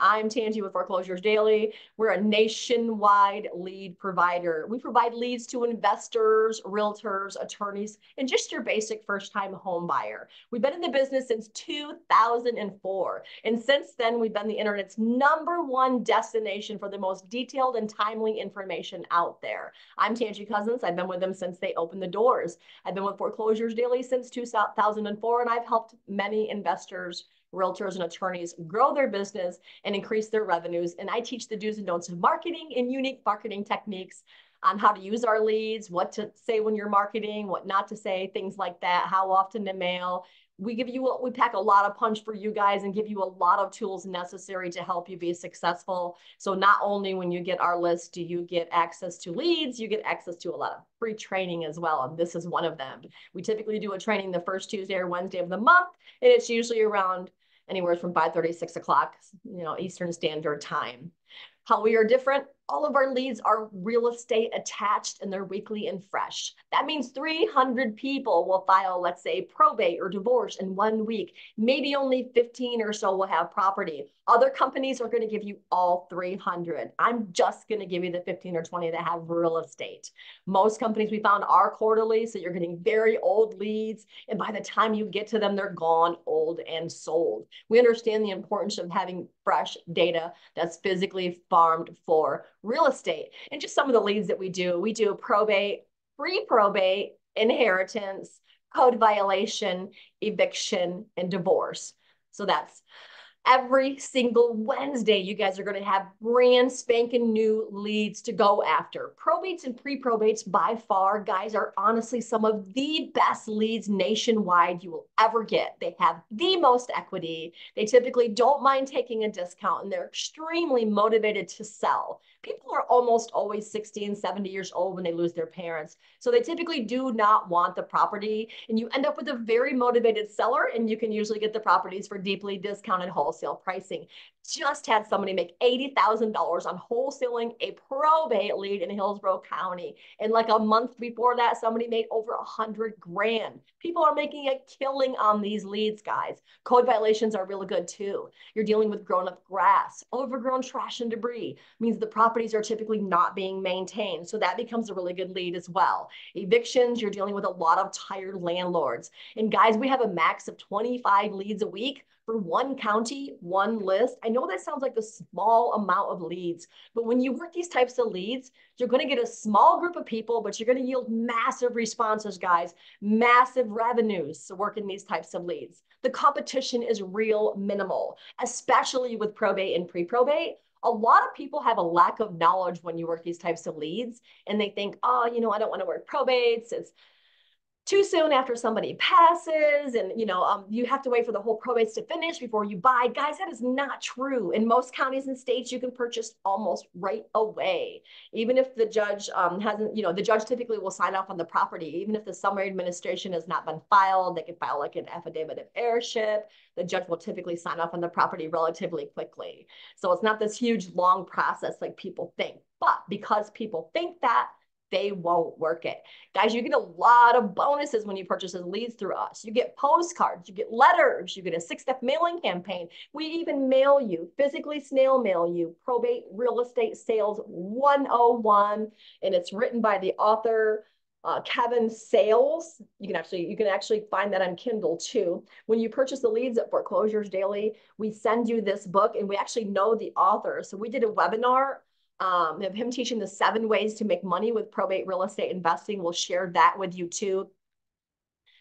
I'm Tangi with Foreclosures Daily. We're a nationwide lead provider. We provide leads to investors, realtors, attorneys, and just your basic first-time home buyer. We've been in the business since 2004. And since then, we've been the internet's number one destination for the most detailed and timely information out there. I'm Tangi Cousins. I've been with them since they opened the doors. I've been with Foreclosures Daily since 2004, and I've helped many investors realtors and attorneys grow their business and increase their revenues. And I teach the do's and don'ts of marketing and unique marketing techniques on how to use our leads, what to say when you're marketing, what not to say, things like that, how often to mail. We give you, we pack a lot of punch for you guys and give you a lot of tools necessary to help you be successful. So not only when you get our list do you get access to leads, you get access to a lot of free training as well. And this is one of them. We typically do a training the first Tuesday or Wednesday of the month, and it's usually around anywhere from 5.30, 6 o'clock, you know, Eastern Standard Time. How we are different, all of our leads are real estate attached and they're weekly and fresh. That means 300 people will file, let's say, probate or divorce in one week. Maybe only 15 or so will have property. Other companies are going to give you all 300. I'm just going to give you the 15 or 20 that have real estate. Most companies we found are quarterly, so you're getting very old leads. And by the time you get to them, they're gone, old, and sold. We understand the importance of having fresh data that's physically farmed for real estate. And just some of the leads that we do, we do probate, pre-probate, inheritance, code violation, eviction, and divorce. So that's every single Wednesday, you guys are going to have brand spanking new leads to go after. Probates and pre-probates by far, guys, are honestly some of the best leads nationwide you will ever get. They have the most equity. They typically don't mind taking a discount and they're extremely motivated to sell people are almost always 60 and 70 years old when they lose their parents. So they typically do not want the property. And you end up with a very motivated seller, and you can usually get the properties for deeply discounted wholesale pricing just had somebody make $80,000 on wholesaling a probate lead in Hillsborough County. And like a month before that, somebody made over a hundred grand. People are making a killing on these leads, guys. Code violations are really good too. You're dealing with grown up grass, overgrown trash and debris means the properties are typically not being maintained. So that becomes a really good lead as well. Evictions, you're dealing with a lot of tired landlords. And guys, we have a max of 25 leads a week for one county, one list. I know that sounds like a small amount of leads, but when you work these types of leads, you're going to get a small group of people, but you're going to yield massive responses, guys, massive revenues to working these types of leads. The competition is real minimal, especially with probate and pre-probate a lot of people have a lack of knowledge when you work these types of leads and they think oh you know i don't want to work probates it's too soon after somebody passes and you know um, you have to wait for the whole probates to finish before you buy. Guys that is not true. In most counties and states you can purchase almost right away. Even if the judge um, hasn't you know the judge typically will sign off on the property. Even if the summary administration has not been filed they can file like an affidavit of heirship the judge will typically sign off on the property relatively quickly. So it's not this huge long process like people think. But because people think that they won't work it. Guys, you get a lot of bonuses when you purchase leads through us. You get postcards, you get letters, you get a six-step mailing campaign. We even mail you, physically snail mail you, Probate Real Estate Sales 101, and it's written by the author uh, Kevin Sales. You can actually you can actually find that on Kindle too. When you purchase the leads at Foreclosures Daily, we send you this book, and we actually know the author. So we did a webinar um, of him teaching the seven ways to make money with probate real estate investing. We'll share that with you too.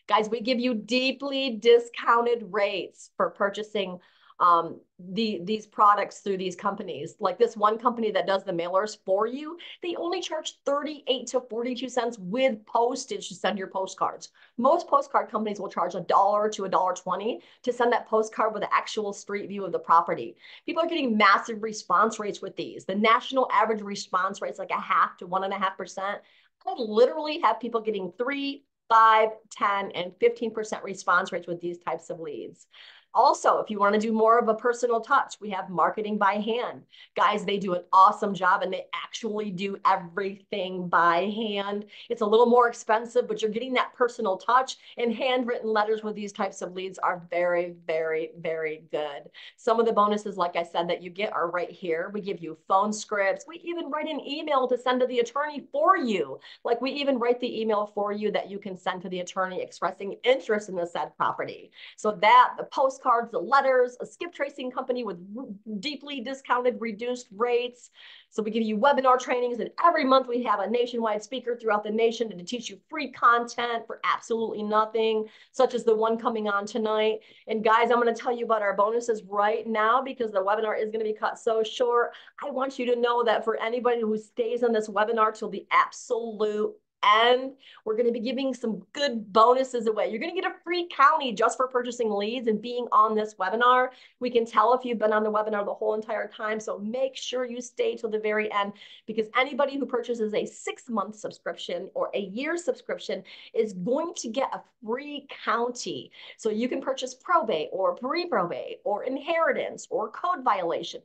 Guys, we give you deeply discounted rates for purchasing um, the these products through these companies. Like this one company that does the mailers for you, they only charge 38 to 42 cents with postage to send your postcards. Most postcard companies will charge a dollar to a dollar 20 to send that postcard with an actual street view of the property. People are getting massive response rates with these. The national average response rate is like a half to one and a half percent. I literally have people getting three, five, 10, and 15% response rates with these types of leads Also, if you want to do more of a personal touch, we have marketing by hand. Guys, they do an awesome job and they actually do everything by hand. It's a little more expensive, but you're getting that personal touch and handwritten letters with these types of leads are very, very, very good. Some of the bonuses, like I said, that you get are right here. We give you phone scripts. We even write an email to send to the attorney for you. Like we even write the email for you that you can send to the attorney expressing interest in the said property. So that, the postcard cards, the letters, a skip tracing company with deeply discounted, reduced rates. So we give you webinar trainings, and every month we have a nationwide speaker throughout the nation to teach you free content for absolutely nothing, such as the one coming on tonight. And guys, I'm going to tell you about our bonuses right now because the webinar is going to be cut so short. I want you to know that for anybody who stays on this webinar till the absolute and we're going to be giving some good bonuses away. You're going to get a free county just for purchasing leads and being on this webinar. We can tell if you've been on the webinar the whole entire time. So make sure you stay till the very end because anybody who purchases a six month subscription or a year subscription is going to get a free county. So you can purchase probate or pre-probate or inheritance or code violation.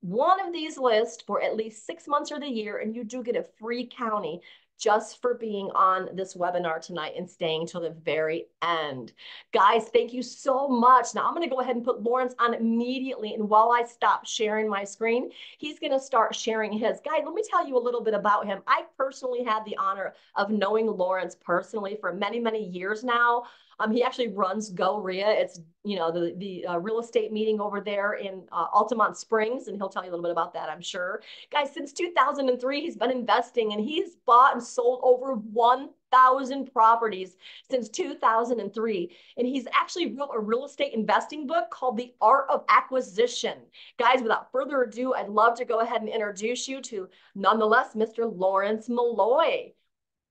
One of these lists for at least six months or the year, and you do get a free county just for being on this webinar tonight and staying till the very end. Guys, thank you so much. Now I'm gonna go ahead and put Lawrence on immediately. And while I stop sharing my screen, he's gonna start sharing his. Guys, let me tell you a little bit about him. I personally had the honor of knowing Lawrence personally for many, many years now. Um, he actually runs Go REIA. It's you know the the uh, real estate meeting over there in uh, Altamonte Springs, and he'll tell you a little bit about that, I'm sure. Guys, since 2003, he's been investing, and he's bought and sold over 1,000 properties since 2003. And he's actually wrote a real estate investing book called The Art of Acquisition. Guys, without further ado, I'd love to go ahead and introduce you to, nonetheless, Mr. Lawrence Malloy.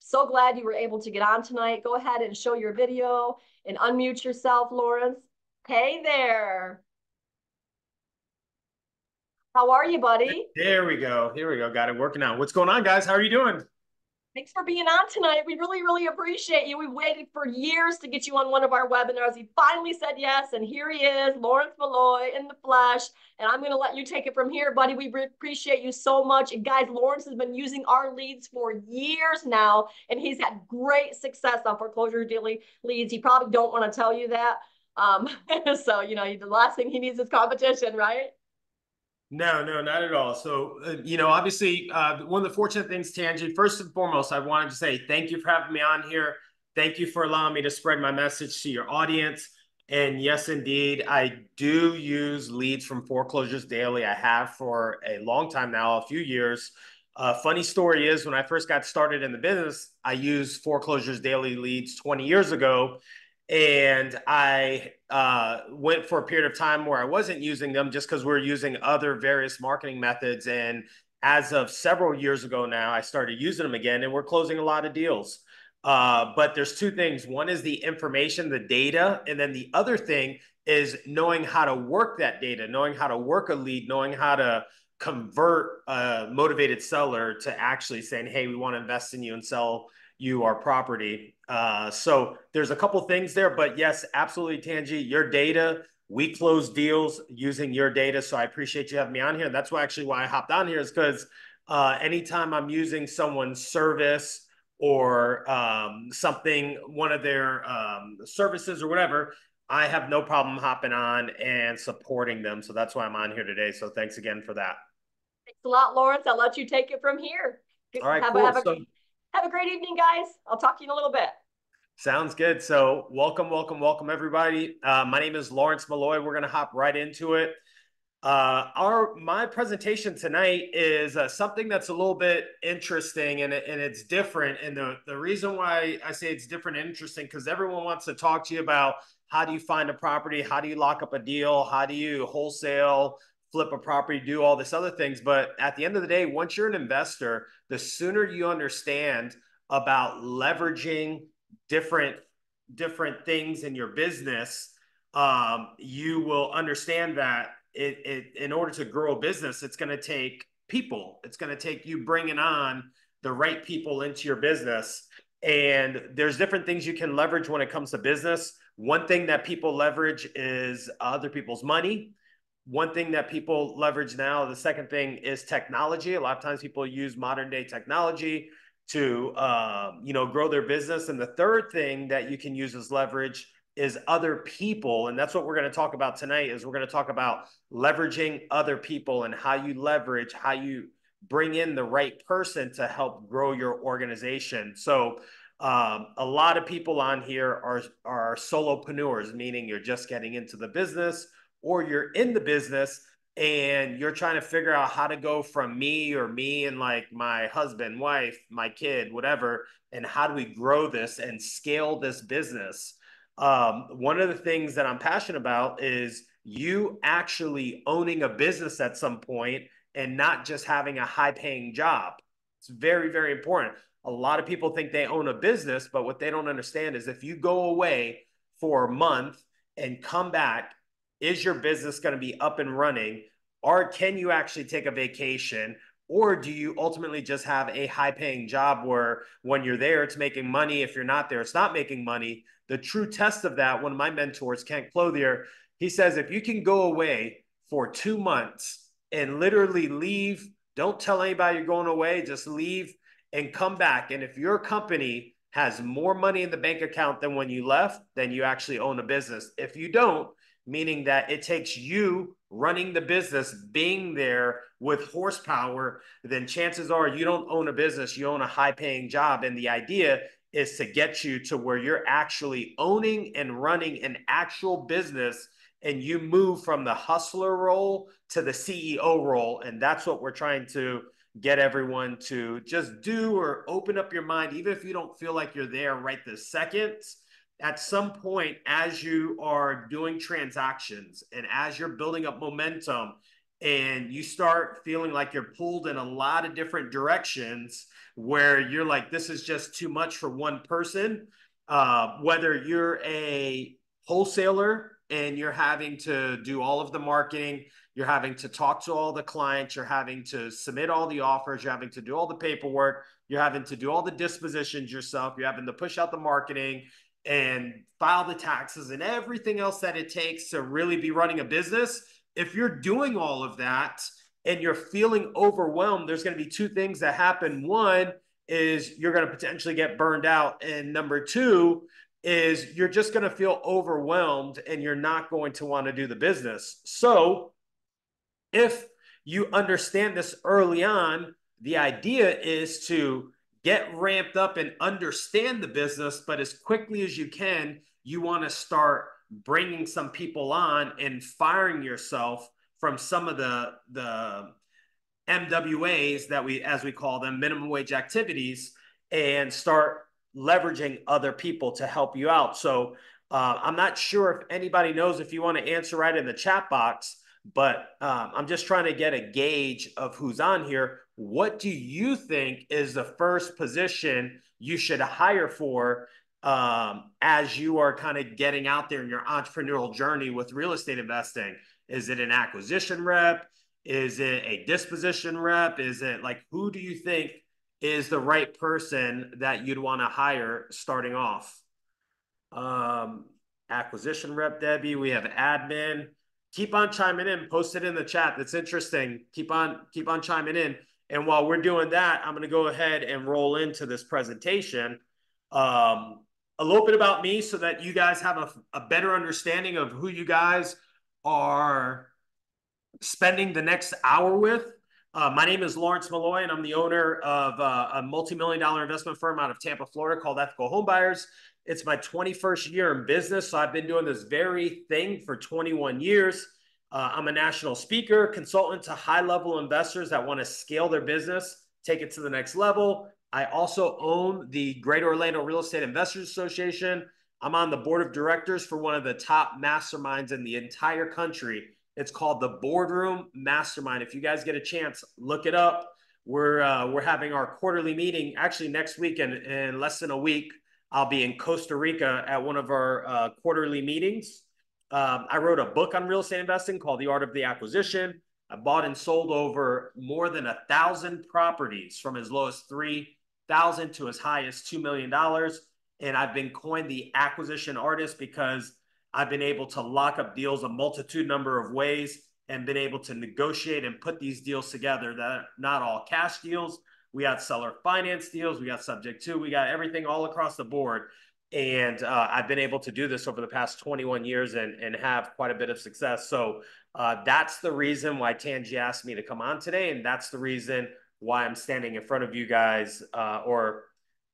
So glad you were able to get on tonight. Go ahead and show your video and unmute yourself, Lawrence. Hey there. How are you, buddy? There we go. Here we go. Got it working out. What's going on, guys? How are you doing? Thanks for being on tonight. We really, really appreciate you. We waited for years to get you on one of our webinars. He finally said yes, and here he is, Lawrence Malloy in the flesh. And I'm going to let you take it from here, buddy. We appreciate you so much. And guys, Lawrence has been using our leads for years now, and he's had great success on foreclosure daily leads. He probably don't want to tell you that. Um, so, you know, the last thing he needs is competition, right? No, no, not at all. So, uh, you know, obviously, uh, one of the fortunate things, Tangi, first and foremost, I wanted to say thank you for having me on here. Thank you for allowing me to spread my message to your audience. And yes, indeed, I do use leads from Foreclosures Daily. I have for a long time now, a few years. Uh, funny story is when I first got started in the business, I used Foreclosures Daily leads 20 years ago and I uh, went for a period of time where I wasn't using them just because we are using other various marketing methods. And as of several years ago now, I started using them again, and we're closing a lot of deals. Uh, but there's two things. One is the information, the data, and then the other thing is knowing how to work that data, knowing how to work a lead, knowing how to convert a motivated seller to actually saying, "Hey, we want to invest in you and sell." You are property. Uh, so there's a couple things there, but yes, absolutely, Tangi, your data. We close deals using your data, so I appreciate you having me on here. And that's why actually why I hopped on here is because uh, anytime I'm using someone's service or um, something, one of their um, services or whatever, I have no problem hopping on and supporting them. So that's why I'm on here today. So thanks again for that. Thanks a lot, Lawrence. I'll let you take it from here. All right, have cool. A, have a, so, have a great evening, guys. I'll talk to you in a little bit. Sounds good. So, welcome, welcome, welcome, everybody. Uh, my name is Lawrence Malloy. We're going to hop right into it. Uh, our my presentation tonight is uh, something that's a little bit interesting and, and it's different. And the, the reason why I say it's different and interesting because everyone wants to talk to you about how do you find a property, how do you lock up a deal, how do you wholesale, flip a property, do all this other things. But at the end of the day, once you're an investor, the sooner you understand about leveraging different different things in your business, um, you will understand that it, it in order to grow a business, it's going to take people. It's going to take you bringing on the right people into your business. And there's different things you can leverage when it comes to business. one thing that people leverage is other people's money. One thing that people leverage now, the second thing is technology. A lot of times people use modern day technology to um, you know grow their business. And the third thing that you can use as leverage is other people and that's what we're going to talk about tonight is we're going to talk about leveraging other people and how you leverage how you bring in the right person to help grow your organization so um, a lot of people on here are are solopreneurs, meaning you're just getting into the business or you're in the business and you're trying to figure out how to go from me or me and like my husband, wife, my kid, whatever, and how do we grow this and scale this business. Um, one of the things that I'm passionate about is you actually owning a business at some point and not just having a high paying job. It's very, very important. A lot of people think they own a business, but what they don't understand is if you go away for a month and come back, is your business going to be up and running? Or can you actually take a vacation? Or do you ultimately just have a high paying job where when you're there, it's making money? If you're not there, it's not making money. The true test of that, one of my mentors, Kent Clothier, he says if you can go away for two months and literally leave, don't tell anybody you're going away, just leave and come back. And if your company has more money in the bank account than when you left, then you actually own a business. If you don't, meaning that it takes you running the business, being there with horsepower, then chances are you don't own a business, you own a high paying job. And the idea is to get you to where you're actually owning and running an actual business and you move from the hustler role to the CEO role. And that's what we're trying to get everyone to just do or open up your mind, even if you don't feel like you're there right this second. At some point, as you are doing transactions and as you're building up momentum, and you start feeling like you're pulled in a lot of different directions where you're like, this is just too much for one person. Uh, whether you're a wholesaler and you're having to do all of the marketing, you're having to talk to all the clients, you're having to submit all the offers, you're having to do all the paperwork, you're having to do all the dispositions yourself, you're having to push out the marketing and file the taxes and everything else that it takes to really be running a business. If you're doing all of that and you're feeling overwhelmed, there's going to be two things that happen. One is you're going to potentially get burned out. And number two, is you're just going to feel overwhelmed and you're not going to want to do the business. So, if you understand this early on, the idea is to get ramped up and understand the business, but as quickly as you can, you want to start bringing some people on and firing yourself from some of the the MWAs that we as we call them minimum wage activities and start leveraging other people to help you out. So uh, I'm not sure if anybody knows if you want to answer right in the chat box, but um, I'm just trying to get a gauge of who's on here. What do you think is the first position you should hire for um, as you are kind of getting out there in your entrepreneurial journey with real estate investing? Is it an acquisition rep? Is it a disposition rep? Is it like who do you think is the right person that you'd want to hire starting off. Um, acquisition rep Debbie, we have admin. Keep on chiming in, post it in the chat. That's interesting. Keep on keep on chiming in. And while we're doing that, I'm going to go ahead and roll into this presentation. Um, a little bit about me so that you guys have a, a better understanding of who you guys are spending the next hour with. Uh, my name is Lawrence Malloy, and I'm the owner of uh, a multi-million dollar investment firm out of Tampa, Florida called Ethical Homebuyers. It's my 21st year in business, so I've been doing this very thing for 21 years. Uh, I'm a national speaker, consultant to high-level investors that want to scale their business, take it to the next level. I also own the Greater Orlando Real Estate Investors Association. I'm on the board of directors for one of the top masterminds in the entire country it's called the Boardroom Mastermind. If you guys get a chance, look it up. We're uh, we're having our quarterly meeting actually next week in, in less than a week. I'll be in Costa Rica at one of our uh, quarterly meetings. Um, I wrote a book on real estate investing called The Art of the Acquisition. I bought and sold over more than a thousand properties from as low as three thousand to as high as two million dollars. And I've been coined the acquisition artist because I've been able to lock up deals a multitude number of ways and been able to negotiate and put these deals together that are not all cash deals. We got seller finance deals, we got subject to, we got everything all across the board. And uh, I've been able to do this over the past 21 years and, and have quite a bit of success. So uh, that's the reason why Tangi asked me to come on today. And that's the reason why I'm standing in front of you guys uh, or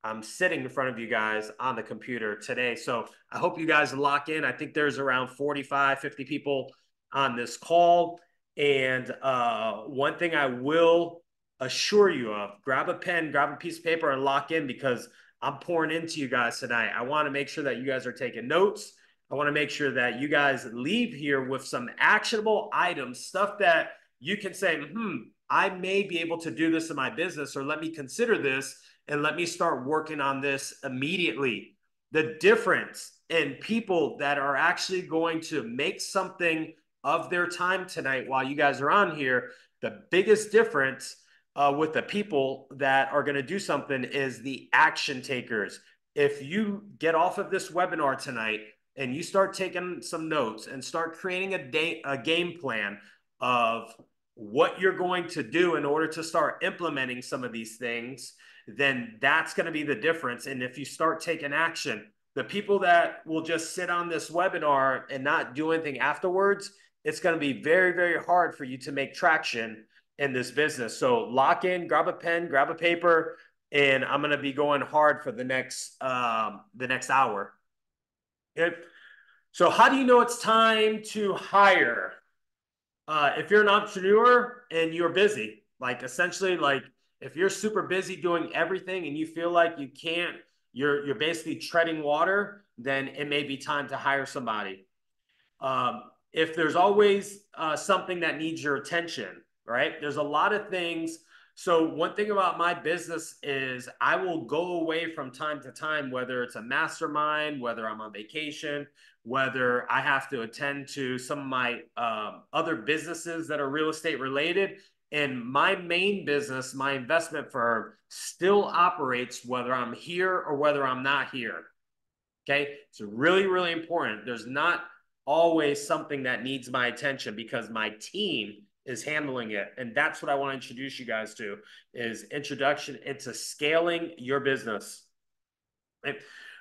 I'm sitting in front of you guys on the computer today. So I hope you guys lock in. I think there's around 45, 50 people on this call. And uh, one thing I will assure you of grab a pen, grab a piece of paper, and lock in because I'm pouring into you guys tonight. I want to make sure that you guys are taking notes. I want to make sure that you guys leave here with some actionable items, stuff that you can say, hmm, I may be able to do this in my business, or let me consider this and let me start working on this immediately. The difference in people that are actually going to make something of their time tonight while you guys are on here, the biggest difference uh, with the people that are going to do something is the action takers. If you get off of this webinar tonight and you start taking some notes and start creating a day a game plan of what you're going to do in order to start implementing some of these things, then that's going to be the difference. And if you start taking action, the people that will just sit on this webinar and not do anything afterwards, it's going to be very, very hard for you to make traction in this business. So lock in, grab a pen, grab a paper, and I'm to be going hard for the next um, the next hour. Okay. So how do you know it's time to hire? Uh, if you're an entrepreneur and you're busy, like essentially, like if you're super busy doing everything and you feel like you can't, you're you're basically treading water, then it may be time to hire somebody. Um, if there's always uh, something that needs your attention, right? There's a lot of things. So one thing about my business is I will go away from time to time, whether it's a mastermind, whether I'm on vacation, whether I have to attend to some of my um, other businesses that are real estate related. And my main business, my investment firm, still operates whether I'm here or whether I'm not here. Okay. It's really, really important. There's not always something that needs my attention because my team is handling it. And that's what i want to introduce you guys to is introduction into scaling your business.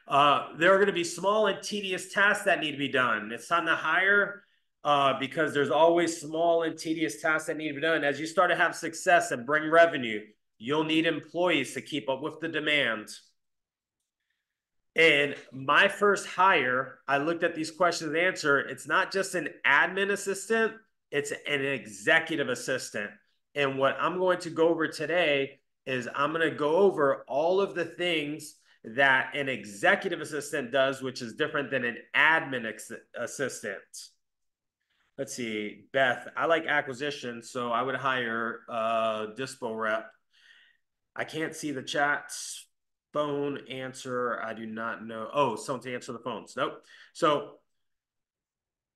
Uh, there are going to be small and tedious tasks that need to be done. It's time to hire uh, because there's always small and tedious tasks that need to be done. As you start to have success and bring revenue you'll need employees to keep up with the demands and my first hire, I looked at these questions and answer. It's not just an admin assistant, it's an executive assistant. And what I'm going to go over today is I'm going to go over all of the things that an executive assistant does, which is different than an admin ex- assistant. Let's see, Beth, I like acquisition, so I would hire a Dispo rep. I can't see the chats phone answer. I do not know. Oh, someone to answer the phones. Nope. So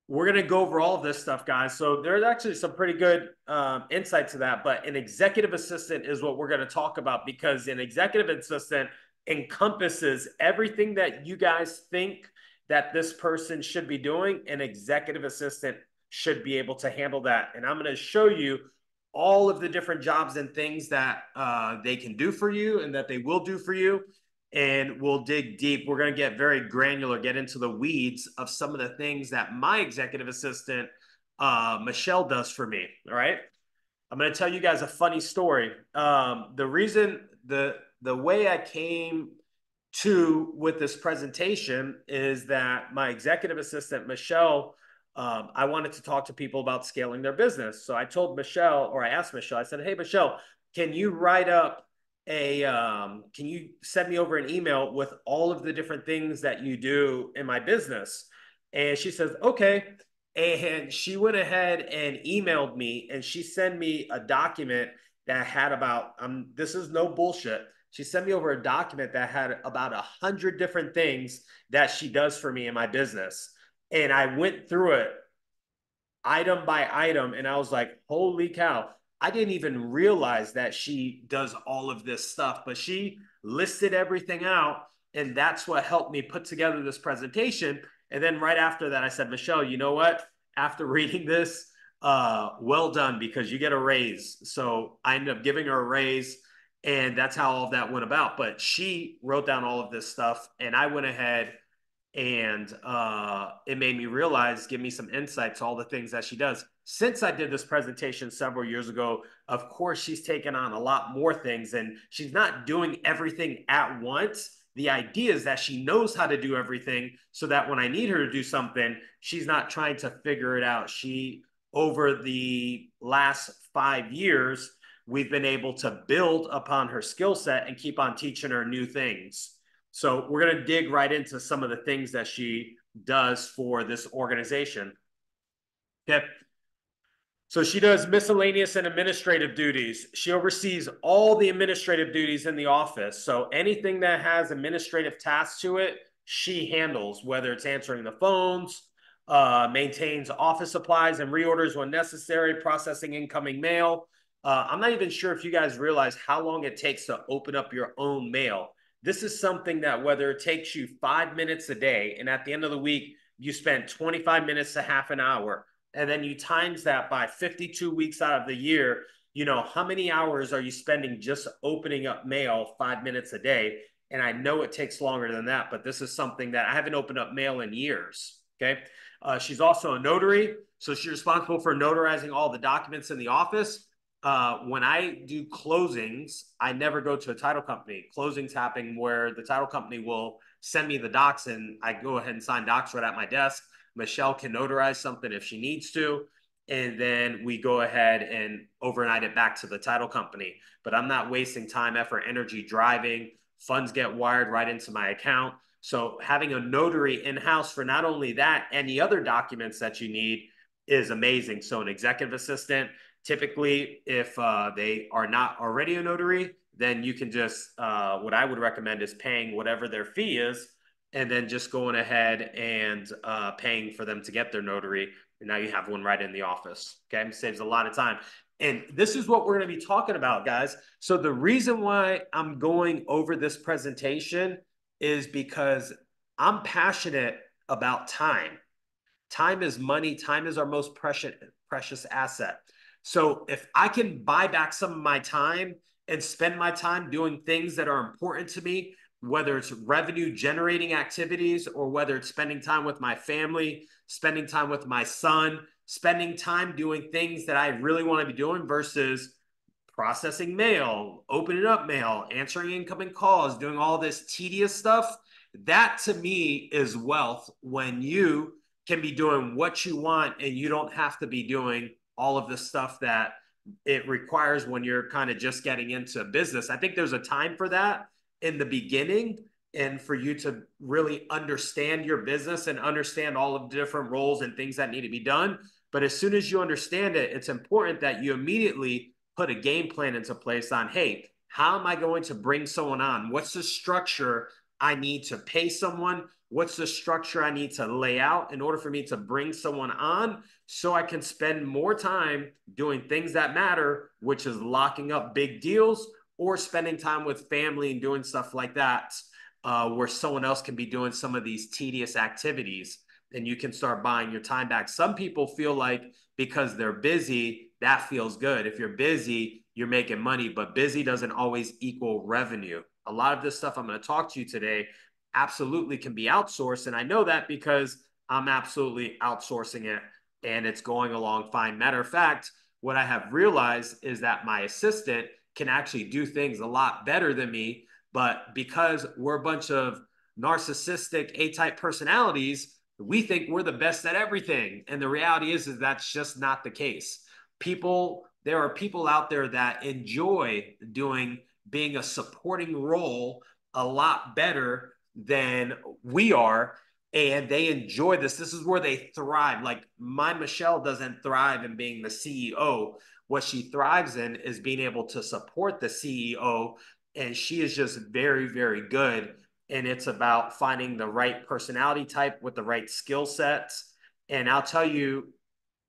we're going to go over all of this stuff, guys. So there's actually some pretty good um, insight to that. But an executive assistant is what we're going to talk about because an executive assistant encompasses everything that you guys think that this person should be doing. An executive assistant should be able to handle that. And I'm going to show you all of the different jobs and things that uh, they can do for you and that they will do for you. And we'll dig deep. We're going to get very granular, get into the weeds of some of the things that my executive assistant, uh, Michelle, does for me. All right. I'm going to tell you guys a funny story. Um, the reason, the the way I came to with this presentation is that my executive assistant, Michelle, um, I wanted to talk to people about scaling their business. So I told Michelle, or I asked Michelle, I said, Hey, Michelle, can you write up a, um, can you send me over an email with all of the different things that you do in my business? And she says, Okay. And she went ahead and emailed me and she sent me a document that had about, um, this is no bullshit. She sent me over a document that had about a hundred different things that she does for me in my business and I went through it item by item and I was like, holy cow. I didn't even realize that she does all of this stuff, but she listed everything out And that's what helped me put together this presentation. And then right after that, I said, Michelle, you know what? After reading this, uh, well done because you get a raise. So I ended up giving her a raise. And that's how all that went about. But she wrote down all of this stuff, and I went ahead and uh, it made me realize, give me some insight to all the things that she does. Since I did this presentation several years ago, of course, she's taken on a lot more things and she's not doing everything at once. The idea is that she knows how to do everything so that when I need her to do something, she's not trying to figure it out. She, over the last five years, we've been able to build upon her skill set and keep on teaching her new things. So we're going to dig right into some of the things that she does for this organization. Okay. So she does miscellaneous and administrative duties. She oversees all the administrative duties in the office. So anything that has administrative tasks to it, she handles, whether it's answering the phones, uh, maintains office supplies and reorders when necessary, processing incoming mail. Uh, I'm not even sure if you guys realize how long it takes to open up your own mail. This is something that whether it takes you five minutes a day and at the end of the week, you spend 25 minutes to half an hour, and then you times that by 52 weeks out of the year, you know, how many hours are you spending just opening up mail five minutes a day? And I know it takes longer than that, but this is something that I haven't opened up mail in years. Okay. Uh, she's also a notary. So she's responsible for notarizing all the documents in the office uh, when I do closings, I never go to a title company. Closings happen where the title company will send me the docs and I go ahead and sign docs right at my desk. Michelle can notarize something if she needs to. And then we go ahead and overnight it back to the title company. But I'm not wasting time, effort, energy driving. Funds get wired right into my account. So having a notary in house for not only that, any other documents that you need is amazing. So an executive assistant Typically, if uh, they are not already a notary, then you can just, uh, what I would recommend is paying whatever their fee is and then just going ahead and uh, paying for them to get their notary. And now you have one right in the office. Okay. It saves a lot of time. And this is what we're going to be talking about, guys. So the reason why I'm going over this presentation is because I'm passionate about time. Time is money. Time is our most precious precious asset. So if I can buy back some of my time and spend my time doing things that are important to me, whether it's revenue generating activities or whether it's spending time with my family, spending time with my son, spending time doing things that I really want to be doing versus processing mail, opening up mail, answering incoming calls, doing all this tedious stuff. That to me is wealth when you can be doing what you want and you don't have to be doing all of the stuff that it requires when you're kind of just getting into business. I think there's a time for that in the beginning and for you to really understand your business and understand all of the different roles and things that need to be done. But as soon as you understand it, it's important that you immediately put a game plan into place on, hey, how am I going to bring someone on? What's the structure I need to pay someone? What's the structure I need to lay out in order for me to bring someone on so I can spend more time doing things that matter, which is locking up big deals or spending time with family and doing stuff like that, uh, where someone else can be doing some of these tedious activities and you can start buying your time back. Some people feel like because they're busy, that feels good. If you're busy, you're making money, but busy doesn't always equal revenue. A lot of this stuff I'm going to talk to you today absolutely can be outsourced. And I know that because I'm absolutely outsourcing it and it's going along fine. Matter of fact, what I have realized is that my assistant can actually do things a lot better than me. But because we're a bunch of narcissistic A type personalities, we think we're the best at everything. And the reality is, is that's just not the case. People, there are people out there that enjoy doing being a supporting role a lot better than we are and they enjoy this. This is where they thrive. Like my Michelle doesn't thrive in being the CEO. What she thrives in is being able to support the CEO. And she is just very, very good. And it's about finding the right personality type with the right skill sets. And I'll tell you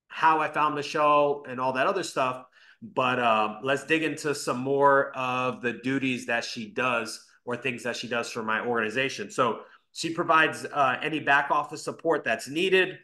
how I found Michelle and all that other stuff. But um, let's dig into some more of the duties that she does or things that she does for my organization. So she provides uh, any back office support that's needed,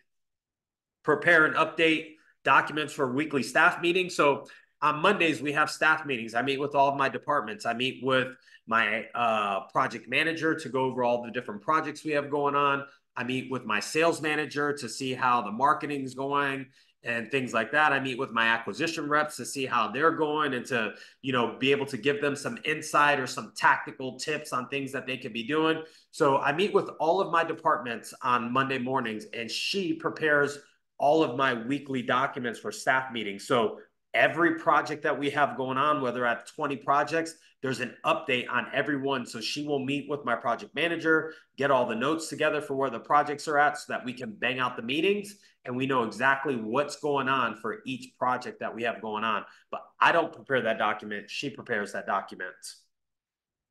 prepare and update documents for weekly staff meetings. So on Mondays, we have staff meetings. I meet with all of my departments. I meet with my uh, project manager to go over all the different projects we have going on. I meet with my sales manager to see how the marketing is going and things like that. I meet with my acquisition reps to see how they're going and to, you know, be able to give them some insight or some tactical tips on things that they could be doing. So I meet with all of my departments on Monday mornings and she prepares all of my weekly documents for staff meetings. So every project that we have going on, whether at 20 projects, there's an update on every one. So she will meet with my project manager, get all the notes together for where the projects are at so that we can bang out the meetings and we know exactly what's going on for each project that we have going on. But I don't prepare that document. She prepares that document.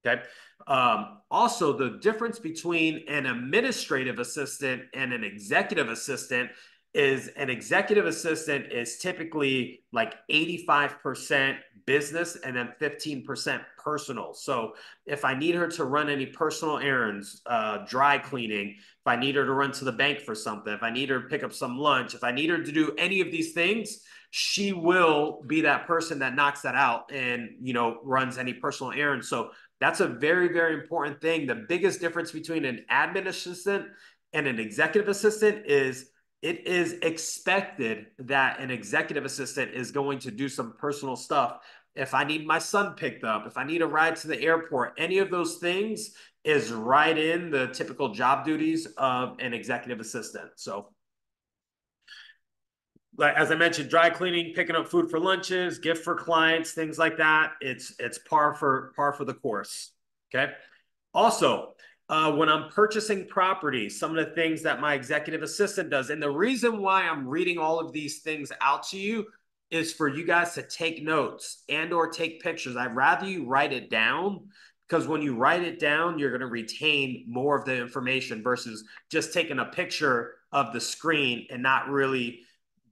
Okay. Um, also, the difference between an administrative assistant and an executive assistant is an executive assistant is typically like 85% business and then 15% personal. So if I need her to run any personal errands, uh, dry cleaning, if I need her to run to the bank for something, if I need her to pick up some lunch, if I need her to do any of these things, she will be that person that knocks that out and, you know, runs any personal errands. So that's a very, very important thing. The biggest difference between an admin assistant and an executive assistant is it is expected that an executive assistant is going to do some personal stuff. If I need my son picked up, if I need a ride to the airport, any of those things is right in the typical job duties of an executive assistant. So, like as I mentioned, dry cleaning, picking up food for lunches, gift for clients, things like that. It's it's par for par for the course. Okay. Also, uh, when I'm purchasing property, some of the things that my executive assistant does. And the reason why I'm reading all of these things out to you is for you guys to take notes and or take pictures. I'd rather you write it down because when you write it down, you're going to retain more of the information versus just taking a picture of the screen and not really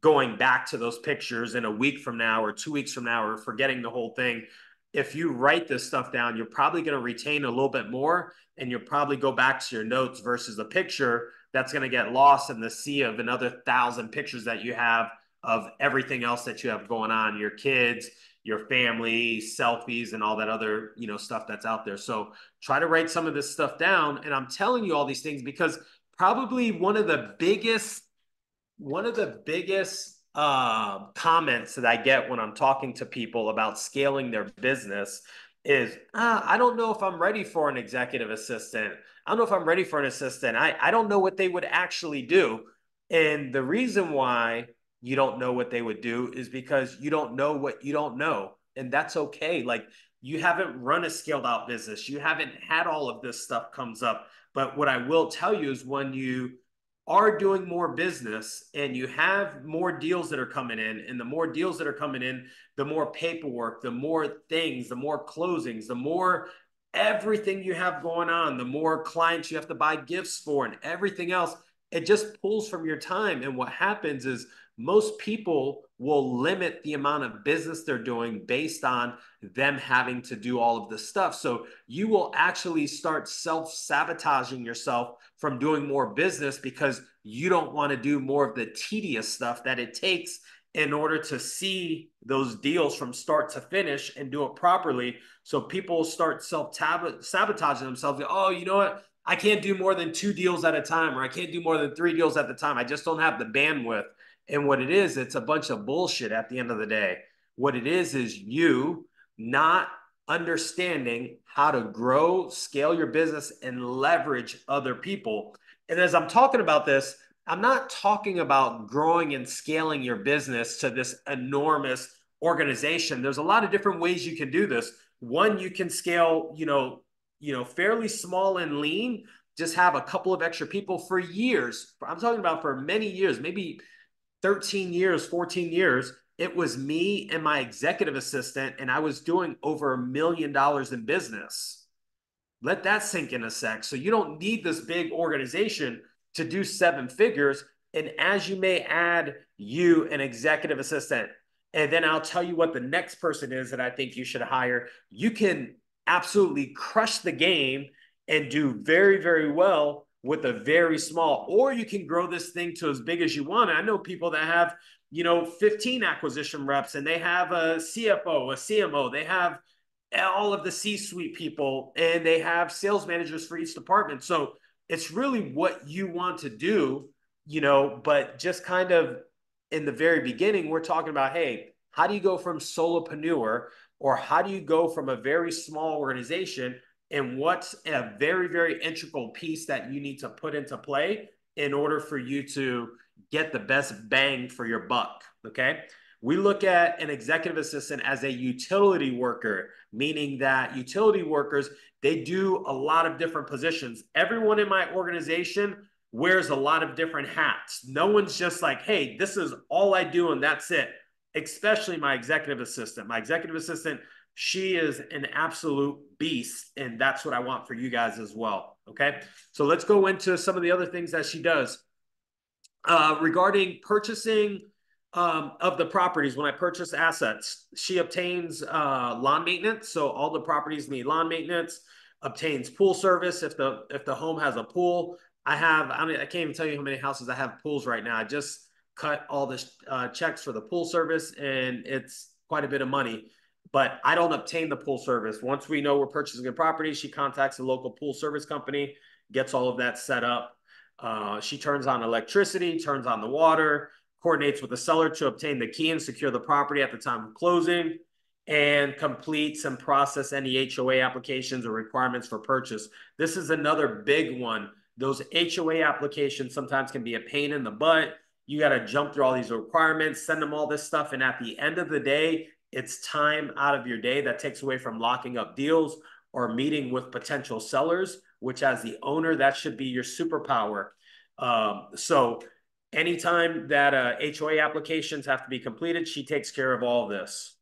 going back to those pictures in a week from now or two weeks from now or forgetting the whole thing if you write this stuff down, you're probably going to retain a little bit more and you'll probably go back to your notes versus a picture that's going to get lost in the sea of another thousand pictures that you have of everything else that you have going on your kids your family selfies and all that other you know stuff that's out there. So try to write some of this stuff down and i'm telling you all these things because probably one of the biggest one of the biggest uh, comments that I get when I'm talking to people about scaling their business is ah, I don't know if I'm ready for an executive assistant. I don't know if I'm ready for an assistant. I, I don't know what they would actually do. And the reason why you don't know what they would do is because you don't know what you don't know. And that's okay. Like you haven't run a scaled out business, you haven't had all of this stuff comes up. But what I will tell you is when you are doing more business and you have more deals that are coming in and the more deals that are coming in the more paperwork the more things the more closings the more everything you have going on the more clients you have to buy gifts for and everything else it just pulls from your time. And what happens is most people will limit the amount of business they're doing based on them having to do all of this stuff. So you will actually start self sabotaging yourself from doing more business because you don't want to do more of the tedious stuff that it takes in order to see those deals from start to finish and do it properly. So people start self sabotaging themselves. Oh, you know what? I can't do more than two deals at a time, or I can't do more than three deals at the time. I just don't have the bandwidth. And what it is, it's a bunch of bullshit at the end of the day. What it is, is you not understanding how to grow, scale your business, and leverage other people. And as I'm talking about this, I'm not talking about growing and scaling your business to this enormous organization. There's a lot of different ways you can do this. One, you can scale, you know, you know, fairly small and lean, just have a couple of extra people for years. I'm talking about for many years, maybe 13 years, 14 years, it was me and my executive assistant, and I was doing over a million dollars in business. Let that sink in a sec. So you don't need this big organization to do seven figures. And as you may add you an executive assistant, and then I'll tell you what the next person is that I think you should hire. You can absolutely crush the game and do very, very well with a very small, or you can grow this thing to as big as you want. I know people that have, you know, 15 acquisition reps and they have a CFO, a CMO, they have all of the C suite people and they have sales managers for each department. So it's really what you want to do, you know, but just kind of in the very beginning, we're talking about, hey, how do you go from solopreneur or how do you go from a very small organization and what's a very, very integral piece that you need to put into play in order for you to get the best bang for your buck. Okay. We look at an executive assistant as a utility worker, meaning that utility workers, they do a lot of different positions. Everyone in my organization wears a lot of different hats. No one's just like, hey, this is all I do and that's it. Especially my executive assistant. My executive assistant she is an absolute beast, and that's what I want for you guys as well. Okay, so let's go into some of the other things that she does uh, regarding purchasing um, of the properties. When I purchase assets, she obtains uh, lawn maintenance, so all the properties need lawn maintenance. Obtains pool service if the if the home has a pool. I have I mean I can't even tell you how many houses I have pools right now. I just cut all the uh, checks for the pool service, and it's quite a bit of money but I don't obtain the pool service. Once we know we're purchasing a property, she contacts a local pool service company, gets all of that set up. Uh, she turns on electricity, turns on the water, coordinates with the seller to obtain the key and secure the property at the time of closing, and completes and process any HOA applications or requirements for purchase. This is another big one. Those HOA applications sometimes can be a pain in the butt. You got to jump through all these requirements, send them all this stuff. And at the end of the day, it's time out of your day that takes away from locking up deals or meeting with potential sellers, which as the owner, that should be your superpower. Um, so anytime that uh, HOA applications have to be completed, she takes care of all this.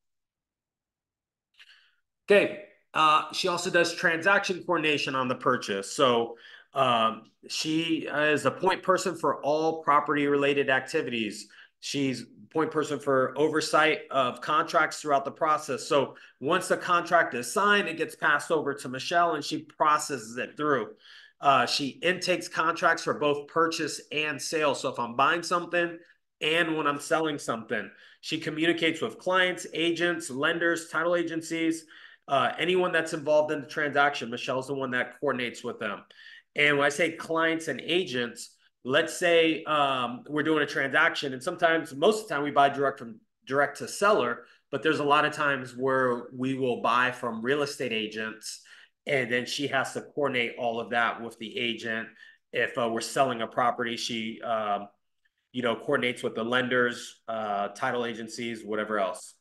Okay. Uh, she also does transaction coordination on the purchase. So um, she is a point person for all property related activities. She's point person for oversight of contracts throughout the process. So once the contract is signed, it gets passed over to Michelle and she processes it through. Uh, she intakes contracts for both purchase and sale. So if I'm buying something and when I'm selling something, she communicates with clients, agents, lenders, title agencies, uh, anyone that's involved in the transaction. Michelle's the one that coordinates with them. And when I say clients and agents, let's say um, we're doing a transaction and sometimes most of the time we buy direct from direct to seller but there's a lot of times where we will buy from real estate agents and then she has to coordinate all of that with the agent. If uh, we're selling a property she um, you know coordinates with the lenders uh, title agencies whatever else.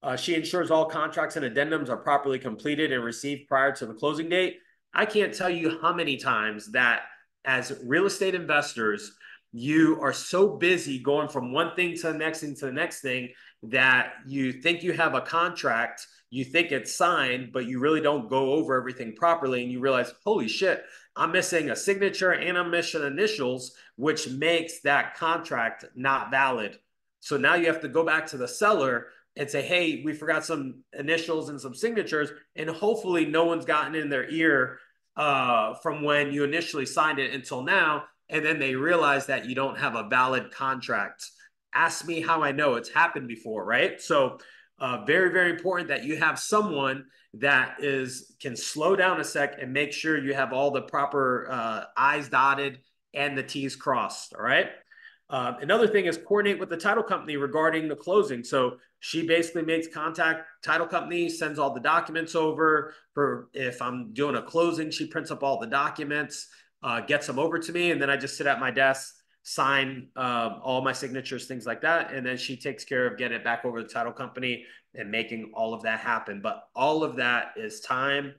Uh, she ensures all contracts and addendums are properly completed and received prior to the closing date. I can't tell you how many times that as real estate investors, you are so busy going from one thing to the next thing to the next thing that you think you have a contract, you think it's signed, but you really don't go over everything properly. And you realize, holy shit, I'm missing a signature and I'm missing initials, which makes that contract not valid. So now you have to go back to the seller and say, hey, we forgot some initials and some signatures. And hopefully no one's gotten in their ear uh, from when you initially signed it until now, and then they realize that you don't have a valid contract. Ask me how I know it's happened before, right? So, uh, very very important that you have someone that is can slow down a sec and make sure you have all the proper uh, I's dotted and the T's crossed. All right. Uh, another thing is coordinate with the title company regarding the closing. So she basically makes contact title company, sends all the documents over. For if I'm doing a closing, she prints up all the documents, uh, gets them over to me, and then I just sit at my desk, sign uh, all my signatures, things like that, and then she takes care of getting it back over to the title company and making all of that happen. But all of that is time,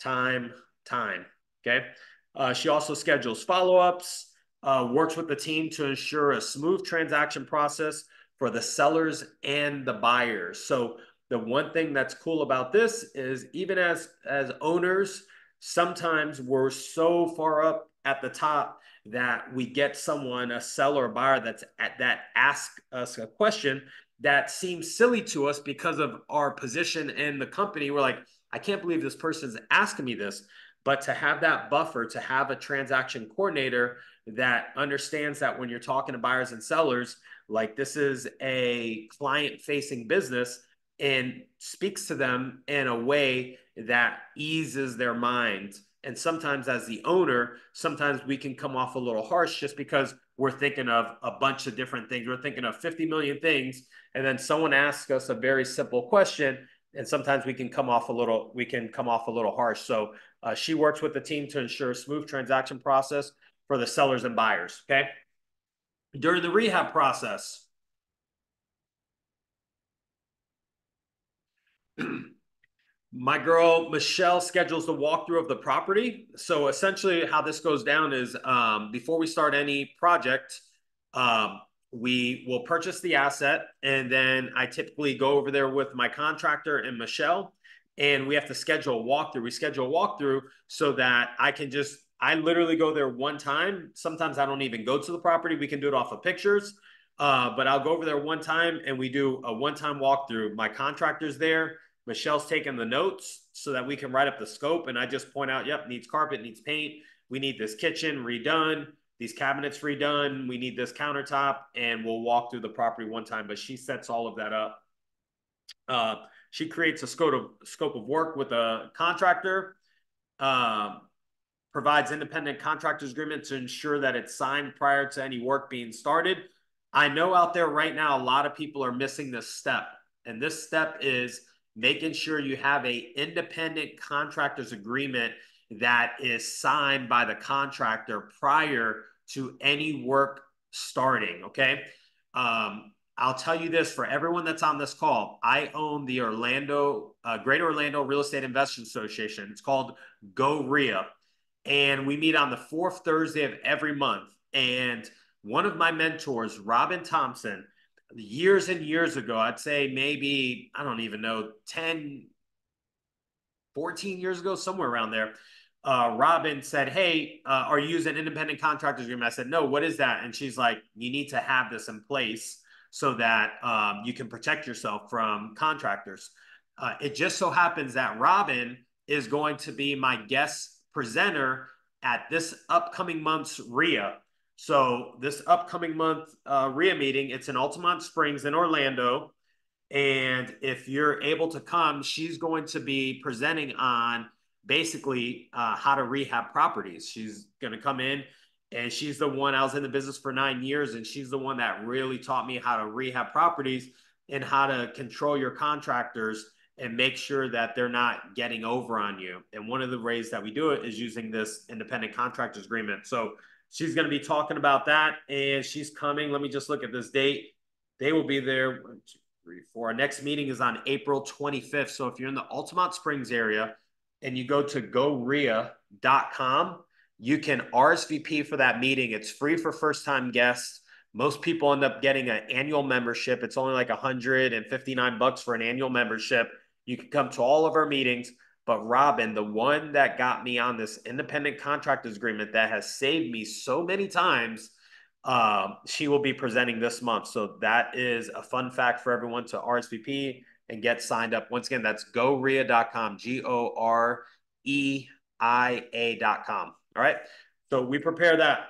time, time. Okay. Uh, she also schedules follow ups uh, works with the team to ensure a smooth transaction process for the sellers and the buyers. So the one thing that's cool about this is even as as owners, sometimes we're so far up at the top that we get someone, a seller or buyer that's at that ask us a question that seems silly to us because of our position in the company. We're like, I can't believe this person's asking me this. But to have that buffer, to have a transaction coordinator that understands that when you're talking to buyers and sellers, like this is a client facing business and speaks to them in a way that eases their mind. And sometimes, as the owner, sometimes we can come off a little harsh just because we're thinking of a bunch of different things. We're thinking of 50 million things. And then someone asks us a very simple question. And sometimes we can come off a little, we can come off a little harsh. So uh, she works with the team to ensure a smooth transaction process for the sellers and buyers. Okay. During the rehab process, my girl Michelle schedules the walkthrough of the property. So essentially, how this goes down is um, before we start any project, um, we will purchase the asset, and then I typically go over there with my contractor and Michelle, and we have to schedule a walkthrough. We schedule a walkthrough so that I can just I literally go there one time. Sometimes I don't even go to the property. We can do it off of pictures. Uh, but I'll go over there one time and we do a one time walkthrough. My contractor's there Michelle's taking the notes so that we can write up the scope. And I just point out, yep, needs carpet, needs paint. We need this kitchen redone, these cabinets redone. We need this countertop, and we'll walk through the property one time. But she sets all of that up. Uh, she creates a scope of scope of work with a contractor. Um, provides independent contractors agreement to ensure that it's signed prior to any work being started. I know out there right now a lot of people are missing this step, and this step is making sure you have a independent contractors agreement that is signed by the contractor prior to any work starting. Okay. Um, I'll tell you this for everyone that's on this call. I own the Orlando, uh, Greater Orlando Real Estate Investment Association. It's called Go REIA. And we meet on the fourth Thursday of every month. And one of my mentors, Robin Thompson, years and years ago, I'd say maybe, I don't even know, 10, 14 years ago, somewhere around there. Uh, Robin said, Hey, uh, are you using independent contractors agreement? I said, No, what is that? And she's like, You need to have this in place so that um, you can protect yourself from contractors. Uh, it just so happens that Robin is going to be my guest presenter at this upcoming month's REIA. So this upcoming month uh, REIA meeting, it's in Altamonte Springs in Orlando. And if you're able to come, she's going to be presenting on basically uh, how to rehab properties. She's going to come in and she's the one, I was in the business for nine years, and she's the one that really taught me how to rehab properties and how to control your contractors and make sure that they're not getting over on you. And one of the ways that we do it is using this independent contractors agreement. So She's going to be talking about that, and she's coming. Let me just look at this date. They will be there. One, two, three, four. Our next meeting is on April 25th. So if you're in the Altamonte Springs area and you go to goreia.com, you can RSVP for that meeting. It's free for first time guests. Most people end up getting an annual membership. It's only like 159 bucks for an annual membership. You can come to all of our meetings. But Robin, the one that got me on this independent contractors agreement that has saved me so many times, uh, she will be presenting this month. So that is a fun fact for everyone to RSVP and get signed up. Once again, that's goreia.com, G O R E I A.com. All right. So we prepare that.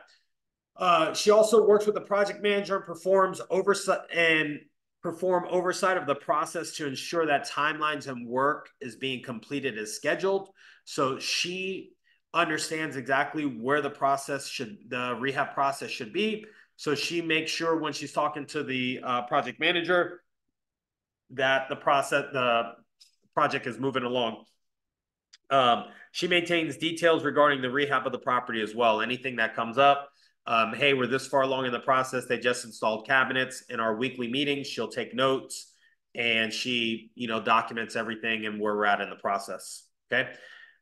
Uh, she also works with the project manager and performs oversight and perform oversight of the process to ensure that timelines and work is being completed as scheduled. So she understands exactly where the process should, the rehab process should be. So she makes sure when she's talking to the uh, project manager that the process, the project is moving along. Um, she maintains details regarding the rehab of the property as well. Anything that comes up, um, hey, we're this far along in the process. They just installed cabinets in our weekly meetings. She'll take notes and she, you know, documents everything and where we're at in the process. Okay.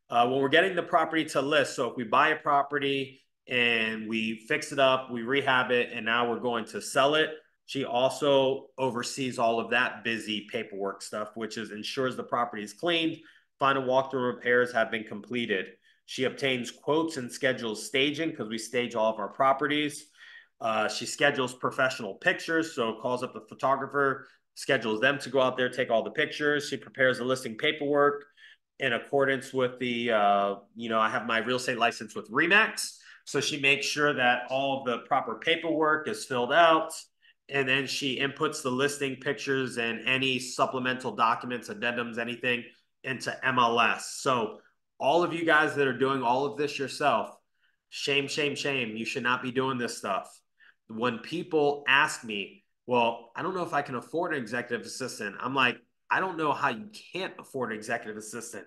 Uh, when we're getting the property to list, so if we buy a property and we fix it up, we rehab it, and now we're going to sell it, she also oversees all of that busy paperwork stuff, which is ensures the property is cleaned, final walkthrough repairs have been completed. She obtains quotes and schedules staging because we stage all of our properties. Uh, she schedules professional pictures, so calls up the photographer schedules them to go out there, take all the pictures. She prepares the listing paperwork in accordance with the, uh, you know, I have my real estate license with RE/MAX. So she makes sure that all of the proper paperwork is filled out. And then she inputs the listing pictures and any supplemental documents, addendums, anything into MLS. So all of you guys that are doing all of this yourself, shame, shame, shame. You should not be doing this stuff. When people ask me, well, I don't know if I can afford an executive assistant. I'm like, I don't know how you can't afford an executive assistant.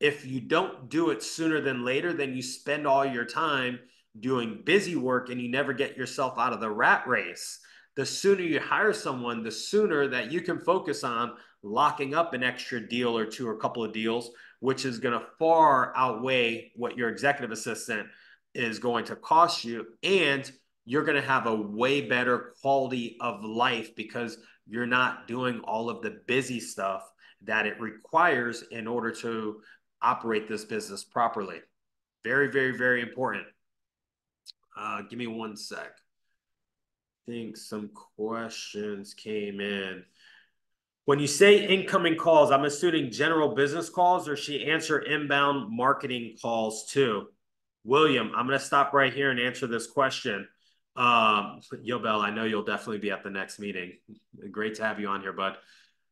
If you don't do it sooner than later, then you spend all your time doing busy work and you never get yourself out of the rat race. The sooner you hire someone, the sooner that you can focus on locking up an extra deal or two or a couple of deals, which is going to far outweigh what your executive assistant is going to cost you. And you're going to have a way better quality of life because you're not doing all of the busy stuff that it requires in order to operate this business properly. Very, very, very important. Uh, give me one sec. I think some questions came in. When you say incoming calls, I'm assuming general business calls, or she answer inbound marketing calls too. William, I'm going to stop right here and answer this question. Um, Yobel, I know you'll definitely be at the next meeting. Great to have you on here, bud.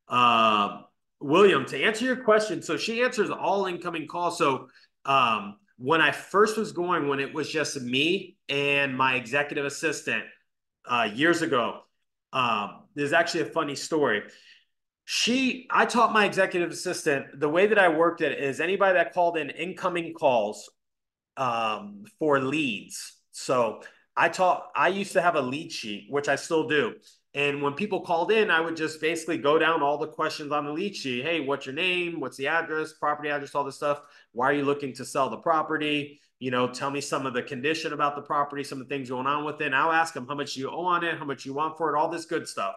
Uh, William, to answer your question, so she answers all incoming calls. So um, when I first was going, when it was just me and my executive assistant uh, years ago, um, there's actually a funny story. She, I taught my executive assistant the way that I worked it is anybody that called in incoming calls um, for leads. So I taught, I used to have a lead sheet, which I still do. And when people called in, I would just basically go down all the questions on the lead sheet. Hey, what's your name? What's the address, property address, all this stuff? Why are you looking to sell the property? You know, tell me some of the condition about the property, some of the things going on with it. And I'll ask them how much you owe on it, how much you want for it, all this good stuff.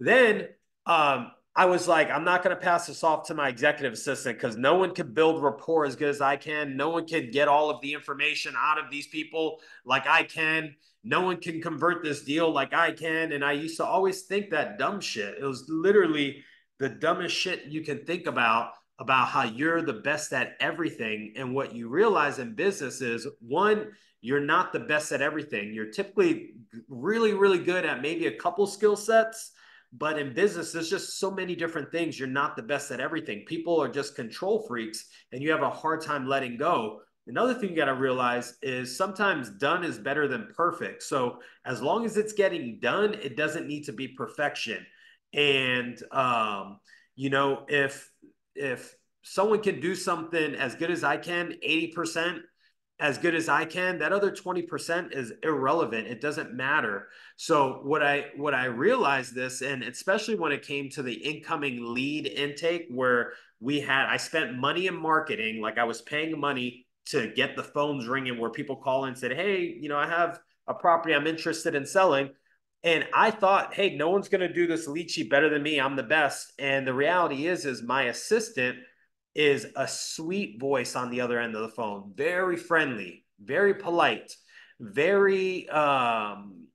Then um, I was like, I'm not going to pass this off to my executive assistant because no one can build rapport as good as I can. No one can get all of the information out of these people like I can. No one can convert this deal like I can. And I used to always think that dumb shit. It was literally the dumbest shit you can think about about how you're the best at everything. And what you realize in business is one, you're not the best at everything. You're typically really, really good at maybe a couple skill sets but in business, there's just so many different things. You're not the best at everything. People are just control freaks and you have a hard time letting go. Another thing you got to realize is sometimes done is better than perfect. So as long as it's getting done, it doesn't need to be perfection. And um, you know, if if someone can do something as good as I can, 80%, as good as I can, that other 20% is irrelevant. It doesn't matter. So what I what I realized this, and especially when it came to the incoming lead intake, where we had I spent money in marketing, like I was paying money to get the phones ringing where people call and said, Hey, you know, I have a property I'm interested in selling. And I thought, hey, no one's going to do this sheet better than me. I'm the best. And the reality is, is my assistant is a sweet voice on the other end of the phone, very friendly, very polite, very, um,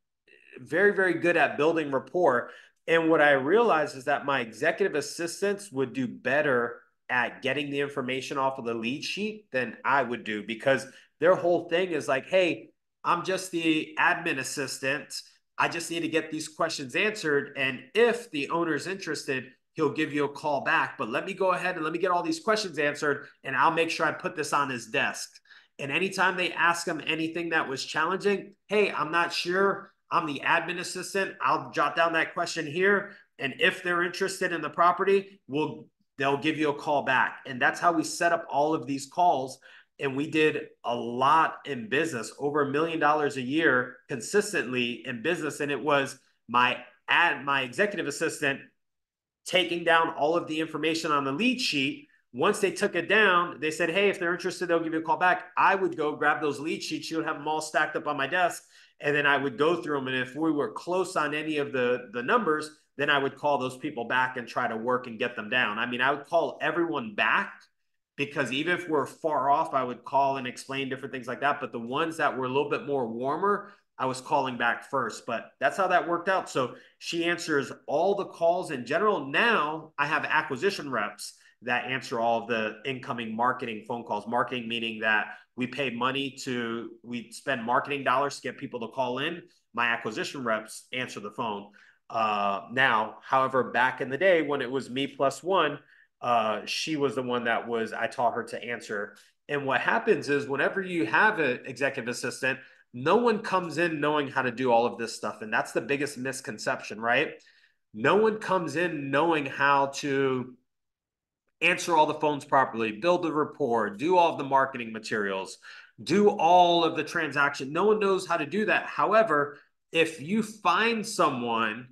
very, very good at building rapport. And what I realized is that my executive assistants would do better at getting the information off of the lead sheet than I would do because their whole thing is like, hey, I'm just the admin assistant. I just need to get these questions answered. And if the owner's interested, he'll give you a call back. But let me go ahead and let me get all these questions answered, and I'll make sure I put this on his desk. And anytime they ask him anything that was challenging, hey, I'm not sure. I'm the admin assistant. I'll jot down that question here. And if they're interested in the property, we'll they'll give you a call back. And that's how we set up all of these calls. And we did a lot in business, over a million dollars a year consistently in business. And it was my ad, my executive assistant taking down all of the information on the lead sheet. Once they took it down, they said, Hey, if they're interested, they'll give you a call back. I would go grab those lead sheets. You would have them all stacked up on my desk. And then I would go through them. And if we were close on any of the, the numbers, then I would call those people back and try to work and get them down. I mean, I would call everyone back because even if we're far off, I would call and explain different things like that. But the ones that were a little bit more warmer, I was calling back first, but that's how that worked out. So she answers all the calls in general. Now I have acquisition reps that answer all of the incoming marketing phone calls. Marketing meaning that we pay money to, we spend marketing dollars to get people to call in. My acquisition reps answer the phone. Uh, now, however, back in the day when it was me plus one, uh, she was the one that was, I taught her to answer. And what happens is whenever you have an executive assistant, no one comes in knowing how to do all of this stuff. And that's the biggest misconception, right? No one comes in knowing how to answer all the phones properly, build the rapport, do all of the marketing materials, do all of the transaction. No one knows how to do that. However, if you find someone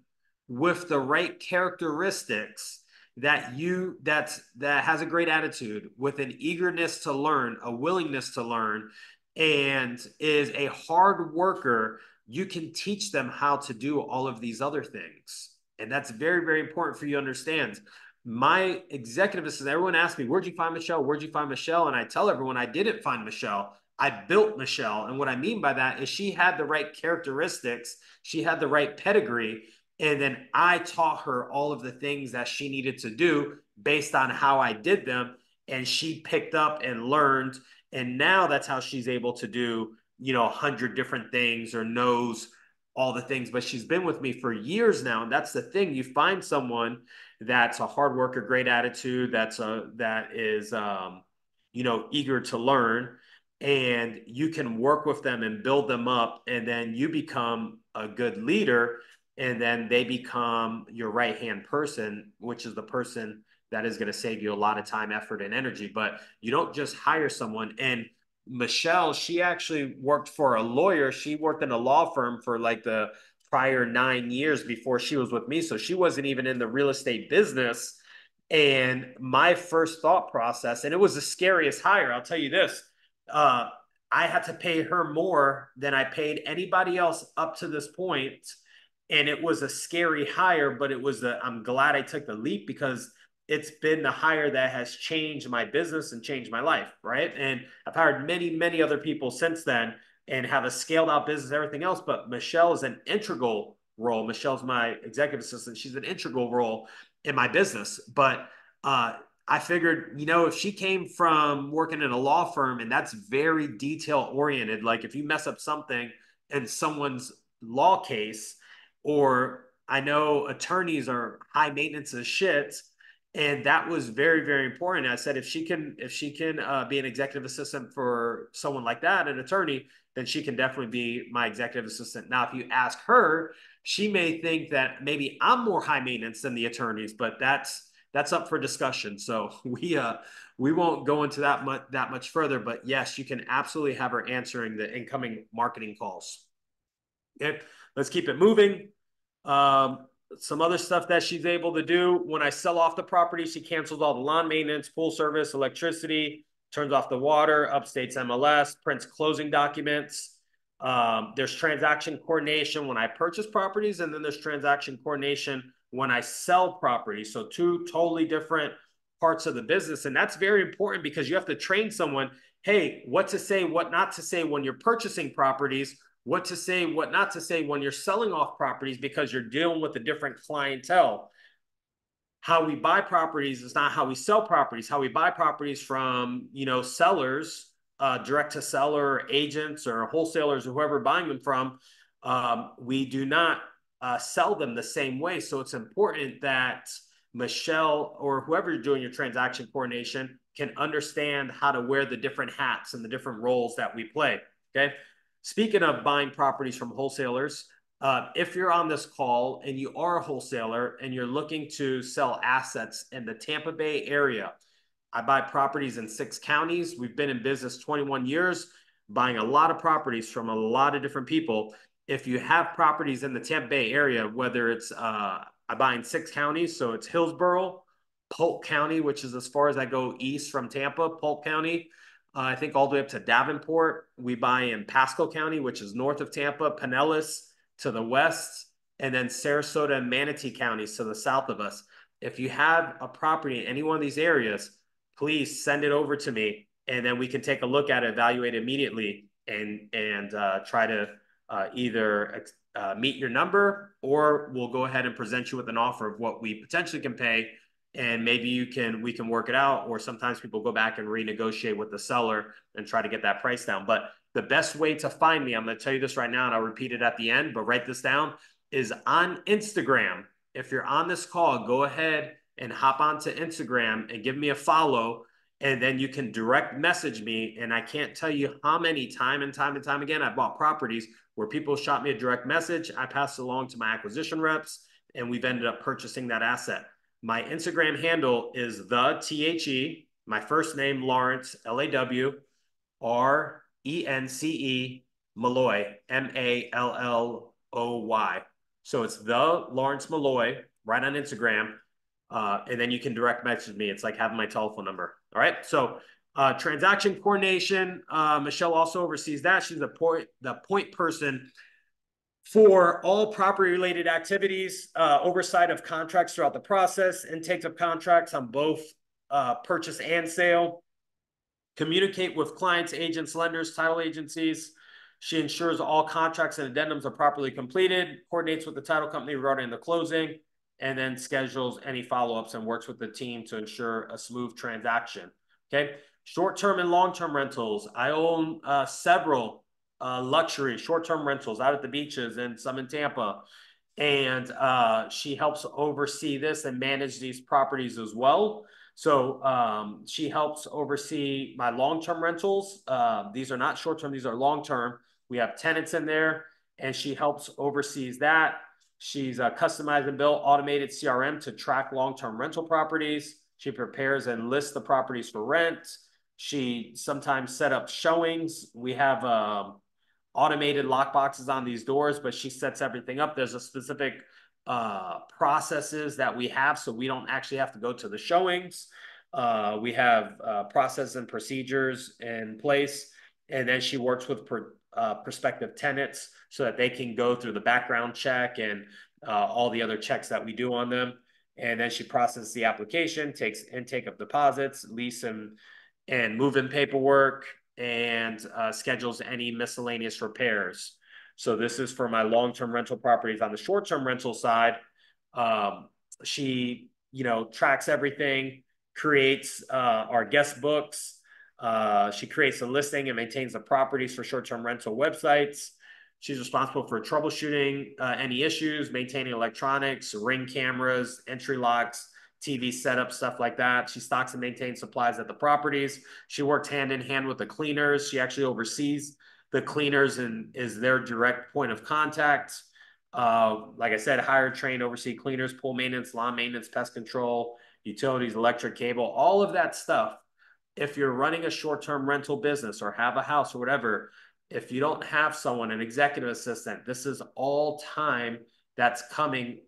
with the right characteristics that you that's that has a great attitude with an eagerness to learn a willingness to learn and is a hard worker you can teach them how to do all of these other things and that's very very important for you to understand my executive assistant, everyone asked me, Where'd you find Michelle? Where'd you find Michelle? And I tell everyone I didn't find Michelle. I built Michelle. And what I mean by that is she had the right characteristics, she had the right pedigree. And then I taught her all of the things that she needed to do based on how I did them. And she picked up and learned. And now that's how she's able to do, you know, a hundred different things or knows all the things. But she's been with me for years now. And that's the thing. You find someone that's a hard worker, great attitude, that's a that is um, you know eager to learn, and you can work with them and build them up, and then you become a good leader, and then they become your right hand person, which is the person that is going to save you a lot of time, effort, and energy. But you don't just hire someone and Michelle, she actually worked for a lawyer. She worked in a law firm for like the prior nine years before she was with me. So she wasn't even in the real estate business. And my first thought process, and it was the scariest hire, I'll tell you this. Uh, I had to pay her more than I paid anybody else up to this point. And it was a scary hire, but it was the I'm glad I took the leap because it's been the hire that has changed my business and changed my life, right? And I've hired many, many other people since then and have a scaled out business, everything else. But Michelle is an integral role. Michelle's my executive assistant. She's an integral role in my business. But uh, I figured, you know, if she came from working in a law firm and that's very detail oriented, like if you mess up something in someone's law case, or I know attorneys are high maintenance as shit and that was very very important. I said if she can if she can uh, be an executive assistant for someone like that an attorney then she can definitely be my executive assistant. Now if you ask her she may think that maybe i'm more high maintenance than the attorneys but that's that's up for discussion. So we uh we won't go into that much that much further but yes you can absolutely have her answering the incoming marketing calls. Okay let's keep it moving. Um some other stuff that she's able to do when I sell off the property, she cancels all the lawn maintenance, pool service, electricity, turns off the water, upstates MLS, prints closing documents. Um, there's transaction coordination when I purchase properties, and then there's transaction coordination when I sell properties. So, two totally different parts of the business. And that's very important because you have to train someone hey, what to say, what not to say when you're purchasing properties what to say, what not to say when you're selling off properties because you're dealing with a different clientele. How we buy properties is not how we sell properties. How we buy properties from, you know, sellers, uh, direct to seller agents or wholesalers or whoever buying them from, um, we do not uh, sell them the same way. So it's important that Michelle or whoever you're doing your transaction coordination can understand how to wear the different hats and the different roles that we play. Okay. Speaking of buying properties from wholesalers, uh, if you're on this call and you are a wholesaler and you're looking to sell assets in the Tampa Bay area, I buy properties in six counties. We've been in business 21 years, buying a lot of properties from a lot of different people. If you have properties in the Tampa Bay area, whether it's uh, I buy in six counties, so it's Hillsborough, Polk County, which is as far as I go east from Tampa, Polk County, uh, I think all the way up to Davenport. We buy in Pasco County, which is north of Tampa, Pinellas to the west, and then Sarasota and Manatee counties to the south of us. If you have a property in any one of these areas, please send it over to me, and then we can take a look at it, evaluate it immediately, and and uh, try to uh, either uh, meet your number or we'll go ahead and present you with an offer of what we potentially can pay and maybe you can we can work it out or sometimes people go back and renegotiate with the seller and try to get that price down. But the best way to find me i'm going to tell you this right now and i'll repeat it at the end but write this down is on instagram. If you're on this call go ahead and hop onto instagram and give me a follow and then you can direct message me. And i can't tell you how many time and time and time again i bought properties where people shot me a direct message i passed along to my acquisition reps and we've ended up purchasing that asset my Instagram handle is the T H E, my first name, Lawrence, L A W R E N C E, Malloy, M A L L O Y. So it's the Lawrence Malloy right on Instagram. Uh, and then you can direct message me. It's like having my telephone number. All right. So uh, transaction coordination. Uh, Michelle also oversees that. She's the point the point person for all property related activities, uh, oversight of contracts throughout the process, intake of contracts on both uh, purchase and sale, communicate with clients, agents, lenders, title agencies. She ensures all contracts and addendums are properly completed, coordinates with the title company regarding the closing, and then schedules any follow ups and works with the team to ensure a smooth transaction. Okay. Short term and long term rentals. I own uh, several uh, luxury short-term rentals out at the beaches and some in Tampa. And uh, she helps oversee this and manage these properties as well. So um, she helps oversee my long-term rentals. Uh, these are not short-term; these are long-term. We have tenants in there, and she helps oversees that. She's a customized and built automated CRM to track long-term rental properties. She prepares and lists the properties for rent. She sometimes set up showings. We have um, automated lock boxes on these doors, but she sets everything up. There's a specific uh, processes that we have, so we don't actually have to go to the showings. Uh, we have uh, process and procedures in place, and then she works with per, uh, prospective tenants so that they can go through the background check and uh, all the other checks that we do on them. And then she processes the application, takes intake of deposits, lease and and move-in paperwork, and uh, schedules any miscellaneous repairs. So this is for my long-term rental properties. On the short-term rental side, um, she, you know, tracks everything, creates uh, our guest books. Uh, she creates a listing and maintains the properties for short-term rental websites. She's responsible for troubleshooting uh, any issues, maintaining electronics, ring cameras, entry locks, TV setup, stuff like that. She stocks and maintains supplies at the properties. She works hand in hand with the cleaners. She actually oversees the cleaners and is their direct point of contact. Uh, like I said, hire, trained, oversee cleaners, pool maintenance, lawn maintenance, pest control, utilities, electric cable, all of that stuff. If you're running a short term rental business or have a house or whatever, if you don't have someone, an executive assistant, this is all time that's coming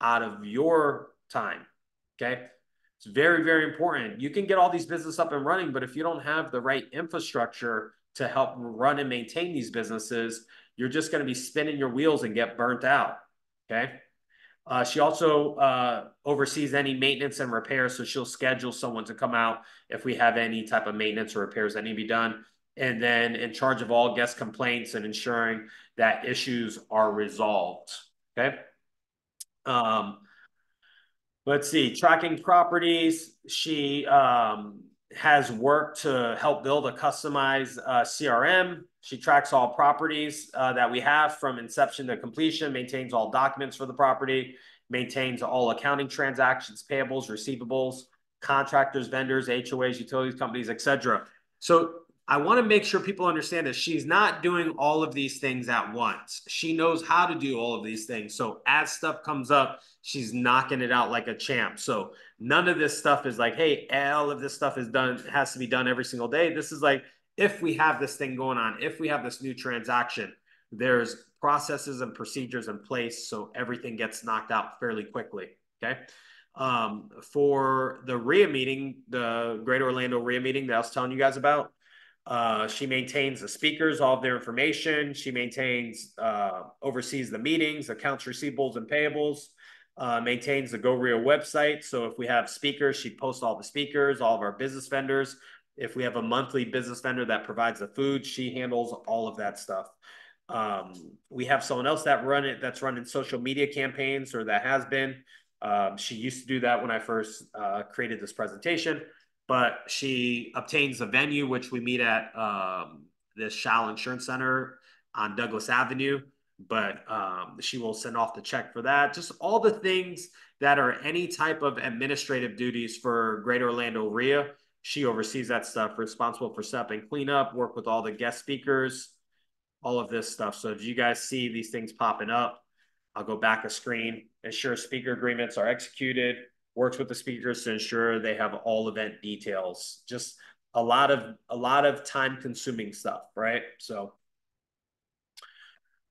out of your time. Okay. It's very, very important. You can get all these businesses up and running, but if you don't have the right infrastructure to help run and maintain these businesses, you're just going to be spinning your wheels and get burnt out. Okay. Uh, she also uh, oversees any maintenance and repairs. So she'll schedule someone to come out if we have any type of maintenance or repairs that need to be done. And then in charge of all guest complaints and ensuring that issues are resolved. Okay. Um, let's see, tracking properties. She um, has worked to help build a customized uh, CRM. She tracks all properties uh, that we have from inception to completion, maintains all documents for the property, maintains all accounting transactions, payables, receivables, contractors, vendors, HOAs, utilities companies, etc. So I want to make sure people understand that she's not doing all of these things at once. She knows how to do all of these things. So as stuff comes up, she's knocking it out like a champ. So none of this stuff is like, hey, all of this stuff is done, has to be done every single day. This is like, if we have this thing going on, if we have this new transaction, there's processes and procedures in place so everything gets knocked out fairly quickly. Okay. Um, for the REIA meeting, the Greater Orlando REIA meeting that I was telling you guys about, uh, she maintains the speakers, all of their information. She maintains, uh, oversees the meetings, accounts receivables and payables, uh, maintains the Go REIA website. So if we have speakers, she posts all the speakers, all of our business vendors. If we have a monthly business vendor that provides the food, she handles all of that stuff. Um, we have someone else that run it that's running social media campaigns or that has been. Um, she used to do that when I first uh, created this presentation, but she obtains a venue which we meet at um, this Shal Insurance Center on Douglas Avenue. But um, she will send off the check for that. Just all the things that are any type of administrative duties for Greater Orlando REIA. She oversees that stuff, responsible for step and cleanup, work with all the guest speakers, all of this stuff. So if you guys see these things popping up, I'll go back a screen, ensure speaker agreements are executed, works with the speakers to ensure they have all event details. Just a lot of a lot of time consuming stuff, right? So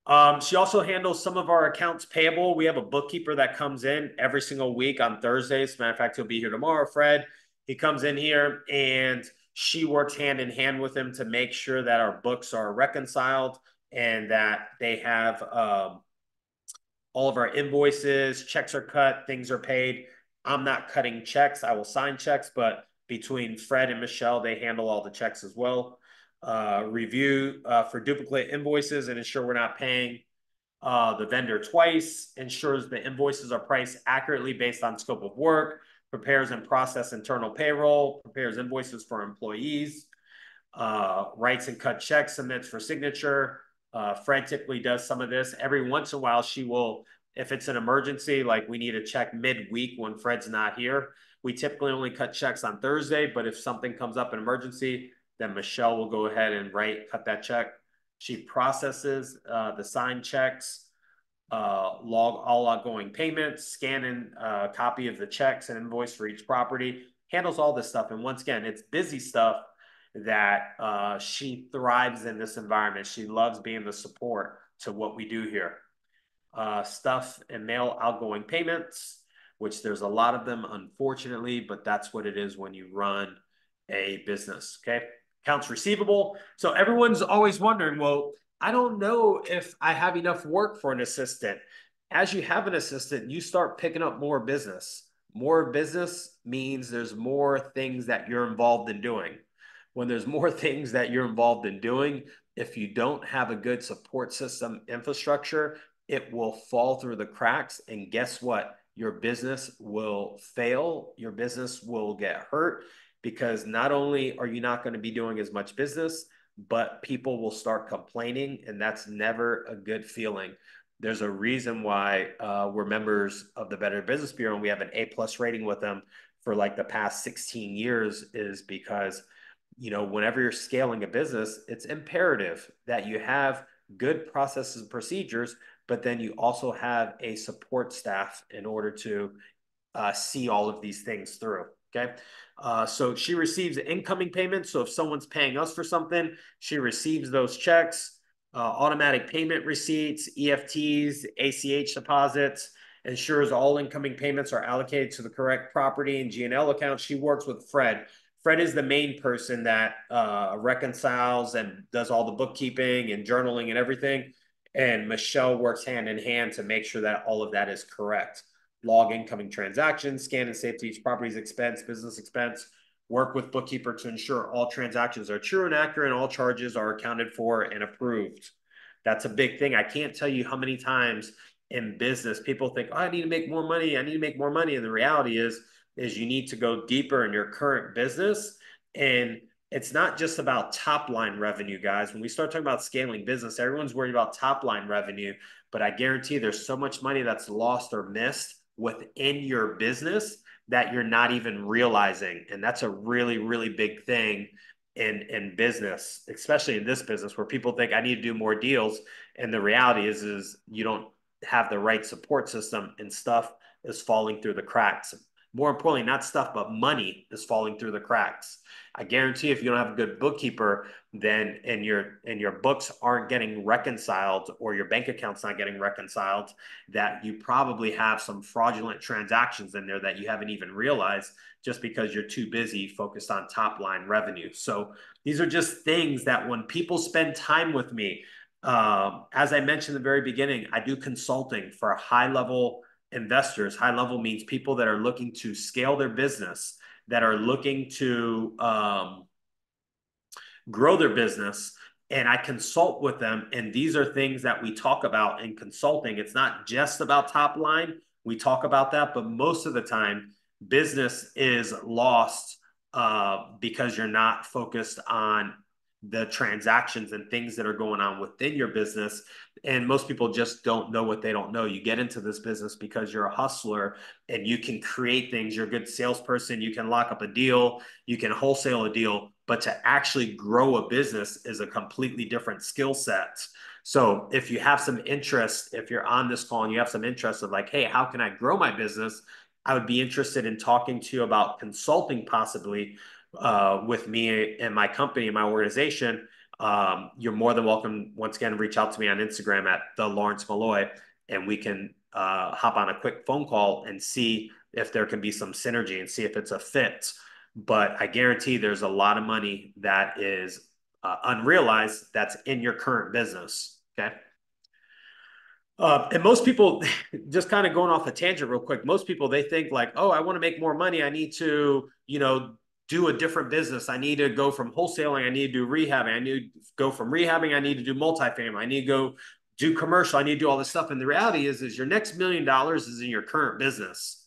um, she also handles some of our accounts payable. We have a bookkeeper that comes in every single week on Thursdays. matter of fact, he'll be here tomorrow, Fred. He comes in here and she works hand in hand with him to make sure that our books are reconciled and that they have um, all of our invoices, checks are cut, things are paid. I'm not cutting checks. I will sign checks, but between Fred and Michelle, they handle all the checks as well. Uh, review uh, for duplicate invoices and ensure we're not paying uh, the vendor twice, ensures the invoices are priced accurately based on scope of work, prepares and process internal payroll, prepares invoices for employees, uh, writes and cut checks, submits for signature. Uh, Fred typically does some of this. Every once in a while, she will, if it's an emergency, like we need a check midweek when Fred's not here, we typically only cut checks on Thursday, but if something comes up an emergency, then Michelle will go ahead and write, cut that check. She processes uh, the signed checks, uh, log all outgoing payments, scan in uh, copy of the checks and invoice for each property, handles all this stuff. And once again, it's busy stuff that uh, she thrives in this environment. She loves being the support to what we do here. Uh, stuff and mail outgoing payments, which there's a lot of them, unfortunately, but that's what it is when you run a business. Okay accounts receivable. So everyone's always wondering, well, I don't know if I have enough work for an assistant. As you have an assistant, you start picking up more business. More business means there's more things that you're involved in doing. When there's more things that you're involved in doing, if you don't have a good support system infrastructure, it will fall through the cracks. And guess what? Your business will fail. Your business will get hurt because not only are you not going to be doing as much business, but people will start complaining, and that's never a good feeling. There's a reason why uh, we're members of the Better Business Bureau and we have an A plus rating with them for like the past 16 years is because you know whenever you're scaling a business it's imperative that you have good processes and procedures but then you also have a support staff in order to uh, see all of these things through okay uh, so she receives incoming payments. So if someone's paying us for something, she receives those checks, uh, automatic payment receipts, EFTs, ACH deposits, ensures all incoming payments are allocated to the correct property and GNL account. She works with Fred. Fred is the main person that uh, reconciles and does all the bookkeeping and journaling and everything. And Michelle works hand in hand to make sure that all of that is correct log incoming transactions, scan and save to each property's expense, business expense, work with bookkeeper to ensure all transactions are true and accurate and all charges are accounted for and approved. That's a big thing. I can't tell you how many times in business people think, oh, I need to make more money. I need to make more money. And the reality is, is you need to go deeper in your current business. And it's not just about top line revenue, guys. When we start talking about scaling business, everyone's worried about top line revenue, but I guarantee there's so much money that's lost or missed within your business that you're not even realizing. And that's a really, really big thing in in business, especially in this business where people think I need to do more deals. And the reality is, is you don't have the right support system and stuff is falling through the cracks more importantly, not stuff, but money is falling through the cracks. I guarantee if you don't have a good bookkeeper, then and your and your books aren't getting reconciled or your bank account's not getting reconciled, that you probably have some fraudulent transactions in there that you haven't even realized just because you're too busy focused on top line revenue. So these are just things that when people spend time with me, um, as I mentioned in the very beginning, I do consulting for a high level investors. High level means people that are looking to scale their business, that are looking to um, grow their business. and I consult with them. And these are things that we talk about in consulting. It's not just about top line. We talk about that, but most of the time, business is lost uh, because you're not focused on the transactions and things that are going on within your business. And most people just don't know what they don't know. You get into this business because you're a hustler and you can create things. You're a good salesperson. You can lock up a deal, you can wholesale a deal, but to actually grow a business is a completely different skill set. So if you have some interest, if you're on this call and you have some interest of like, hey, how can I grow my business? I would be interested in talking to you about consulting possibly uh, with me and my company and my organization, um, you're more than welcome. Once again, reach out to me on Instagram at the Lawrence Malloy, and we can uh, hop on a quick phone call and see if there can be some synergy and see if it's a fit. But I guarantee there's a lot of money that is uh, unrealized that's in your current business. Okay. Uh, and most people, just kind of going off a tangent real quick, most people they think like, oh, I want to make more money. I need to, you know, do a different business. I need to go from wholesaling. I need to do rehabbing. I need to go from rehabbing. I need to do multifamily. I need to go do commercial. I need to do all this stuff. And the reality is, is your next million dollars is in your current business.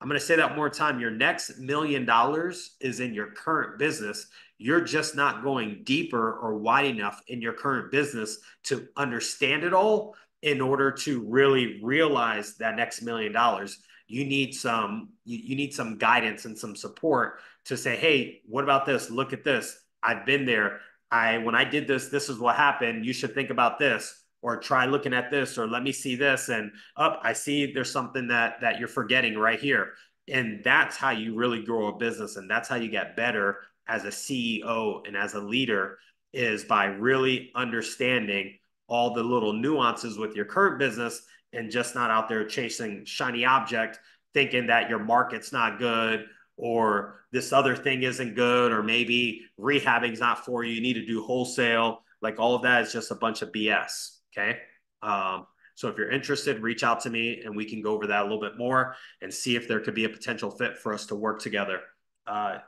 I'm going to say that more time. Your next million dollars is in your current business. You're just not going deeper or wide enough in your current business to understand it all in order to really realize that next million dollars you need some you, you need some guidance and some support to say, hey, what about this? Look at this. I've been there. I when I did this, this is what happened. You should think about this, or try looking at this, or let me see this. And up, oh, I see there's something that that you're forgetting right here. And that's how you really grow a business, and that's how you get better as a CEO and as a leader is by really understanding all the little nuances with your current business and just not out there chasing shiny object thinking that your market's not good or this other thing isn't good, or maybe rehabbing's not for you. You need to do wholesale. Like all of that is just a bunch of BS. Okay. Um, so if you're interested, reach out to me and we can go over that a little bit more and see if there could be a potential fit for us to work together. Uh,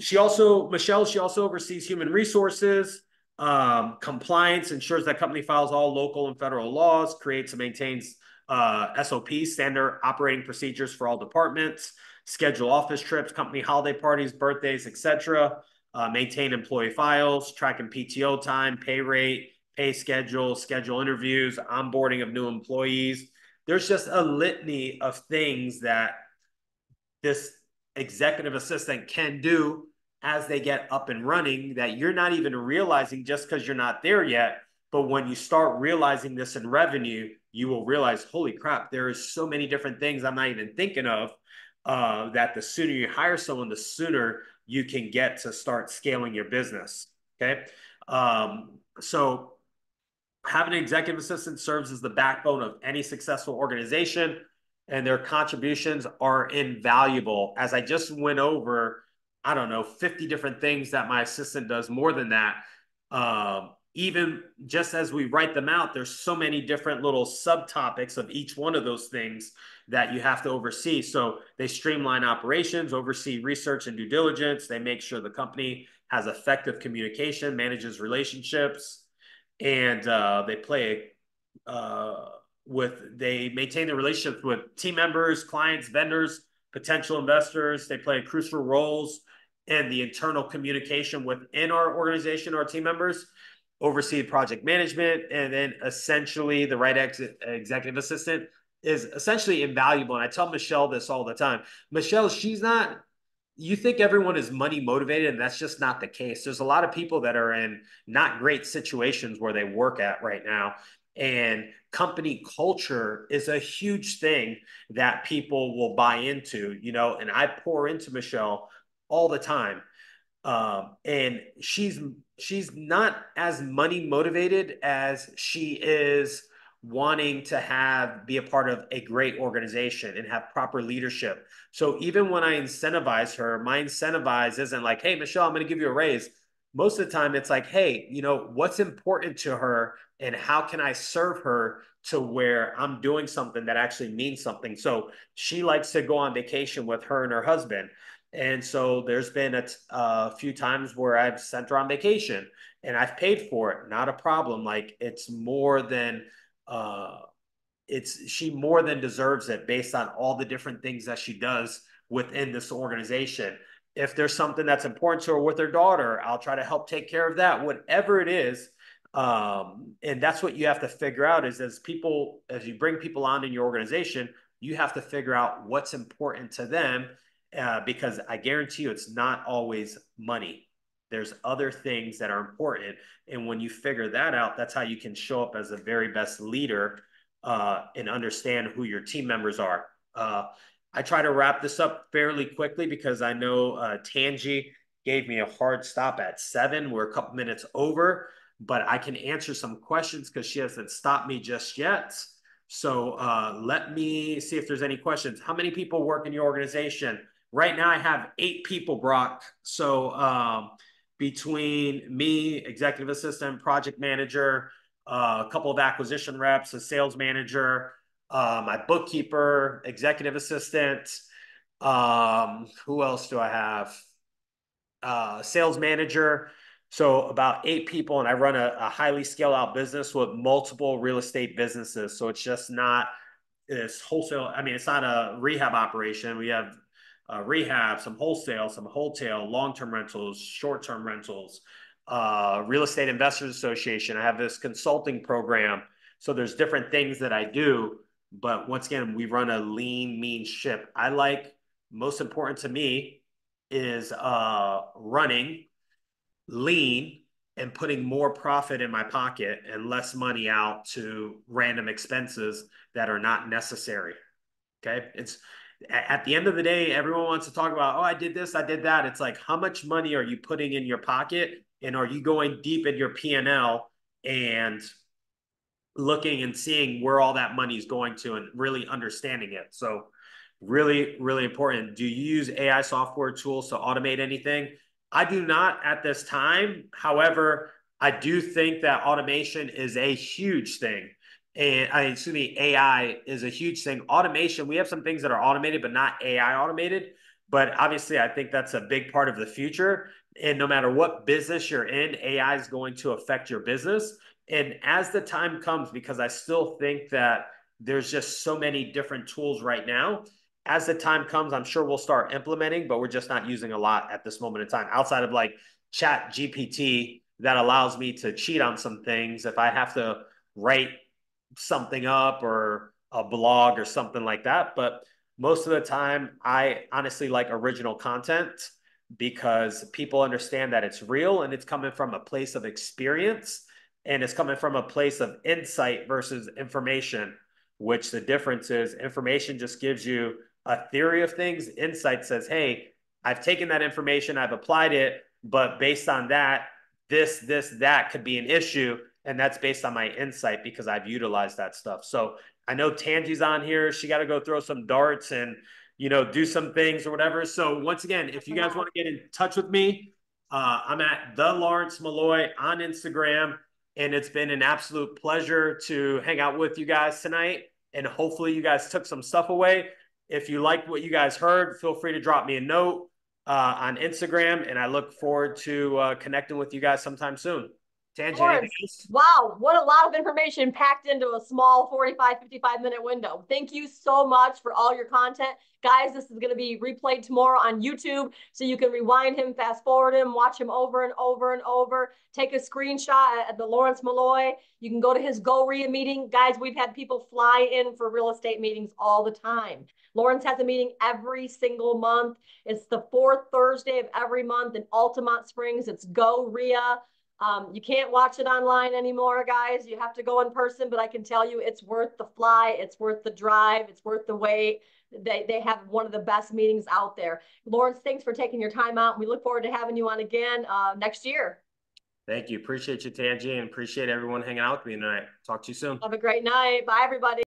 she also, Michelle, she also oversees human resources, um, compliance, ensures that company files all local and federal laws, creates and maintains uh, SOPs, standard operating procedures for all departments, schedule office trips, company holiday parties, birthdays, etc. Uh, maintain employee files, tracking PTO time, pay rate, pay schedule, schedule interviews, onboarding of new employees. There's just a litany of things that this executive assistant can do as they get up and running that you're not even realizing just because you're not there yet. But when you start realizing this in revenue, you will realize, holy crap, there is so many different things I'm not even thinking of uh, that the sooner you hire someone, the sooner you can get to start scaling your business. Okay. Um, so having an executive assistant serves as the backbone of any successful organization and their contributions are invaluable. As I just went over, I don't know, 50 different things that my assistant does more than that. Um, even just as we write them out, there's so many different little subtopics of each one of those things that you have to oversee. So they streamline operations, oversee research and due diligence. They make sure the company has effective communication, manages relationships, and uh, they play uh, with they maintain the relationships with team members, clients, vendors, potential investors. They play crucial roles in the internal communication within our organization, our team members oversee project management, and then essentially the right ex- executive assistant is essentially invaluable. And I tell Michelle this all the time. Michelle, she's not. You think everyone is money motivated, and that's just not the case. There's a lot of people that are in not great situations where they work at right now. And company culture is a huge thing that people will buy into, you know. And I pour into Michelle all the time. Um, and she's she's not as money motivated as she is wanting to have be a part of a great organization and have proper leadership. So even when I incentivize her, my incentivize isn't like, "Hey Michelle, I'm going to give you a raise." Most of the time it's like, "Hey, you know, what's important to her and how can I serve her to where I'm doing something that actually means something?" So she likes to go on vacation with her and her husband. And so there's been a, few times where I've sent her on vacation and I've paid for it. Not a problem. Like it's more than uh it's she more than deserves it based on all the different things that she does within this organization. If there's something that's important to her with her daughter, I'll try to help take care of that. Whatever it is, um, and that's what you have to figure out is as people as you bring people on in your organization you have to figure out what's important to them uh, because i guarantee you it's not always money there's other things that are important and when you figure that out that's how you can show up as the very best leader uh, and understand who your team members are uh, i try to wrap this up fairly quickly because i know uh, tangi gave me a hard stop at seven we're a couple minutes over but I can answer some questions because she hasn't stopped me just yet. So uh, let me see if there's any questions. How many people work in your organization? Right now, I have eight people, Brock. So um, between me, executive assistant, project manager, uh, a couple of acquisition reps, a sales manager, uh, my bookkeeper, executive assistant. Um, who else do I have? Uh, sales manager. So about eight people, and I run a, a highly scaled out business with multiple real estate businesses. So it's just not this wholesale. I mean, it's not a rehab operation. We have uh, rehab, some wholesale, some wholesale, long-term rentals, short-term rentals, uh, real estate investors association. I have this consulting program. So there's different things that I do. But once again, we run a lean, mean ship. I like most important to me is uh, running lean and putting more profit in my pocket and less money out to random expenses that are not necessary. Okay. It's at the end of the day, everyone wants to talk about, oh, I did this, I did that. It's like, how much money are you putting in your pocket? And are you going deep in your P&L and looking and seeing where all that money is going to and really understanding it? So really, really important. Do you use AI software tools to automate anything? I do not at this time. However, I do think that automation is a huge thing. And I excuse me, AI is a huge thing. Automation, we have some things that are automated, but not AI automated. But obviously, I think that's a big part of the future. And no matter what business you're in, AI is going to affect your business. And as the time comes, because I still think that there's just so many different tools right now as the time comes, I'm sure we'll start implementing, but we're just not using a lot at this moment in time outside of like chat GPT that allows me to cheat on some things. If I have to write something up or a blog or something like that. But most of the time, I honestly like original content because people understand that it's real and it's coming from a place of experience and it's coming from a place of insight versus information, which the difference is information just gives you a theory of things. Insight says, hey, I've taken that information, I've applied it, but based on that, this, this, that could be an issue. And that's based on my insight because I've utilized that stuff. So I know Tangi's on here. She got to go throw some darts and, you know, do some things or whatever. So once again, if you guys want to get in touch with me, uh, I'm at the Lawrence Malloy on Instagram. And it's been an absolute pleasure to hang out with you guys tonight. And hopefully you guys took some stuff away. If you liked what you guys heard, feel free to drop me a note uh, on Instagram, and I look forward to uh, connecting with you guys sometime soon. Tangi, wow, what a lot of information packed into a small 45, 55 minute window. Thank you so much for all your content. Guys, this is going to be replayed tomorrow on YouTube, so you can rewind him, fast forward him, watch him over and over and over. Take a screenshot at the Lawrence Malloy. You can go to his Go REIA meeting. Guys, we've had people fly in for real estate meetings all the time. Lawrence has a meeting every single month. It's the fourth Thursday of every month in Altamonte Springs. It's Go REIA. Um, you can't watch it online anymore, guys. You have to go in person, but I can tell you it's worth the fly. It's worth the drive. It's worth the wait. They, they have one of the best meetings out there. Lawrence, thanks for taking your time out. We look forward to having you on again uh, next year. Thank you. Appreciate you, Tangi, and appreciate everyone hanging out with me tonight. Talk to you soon. Have a great night. Bye, everybody.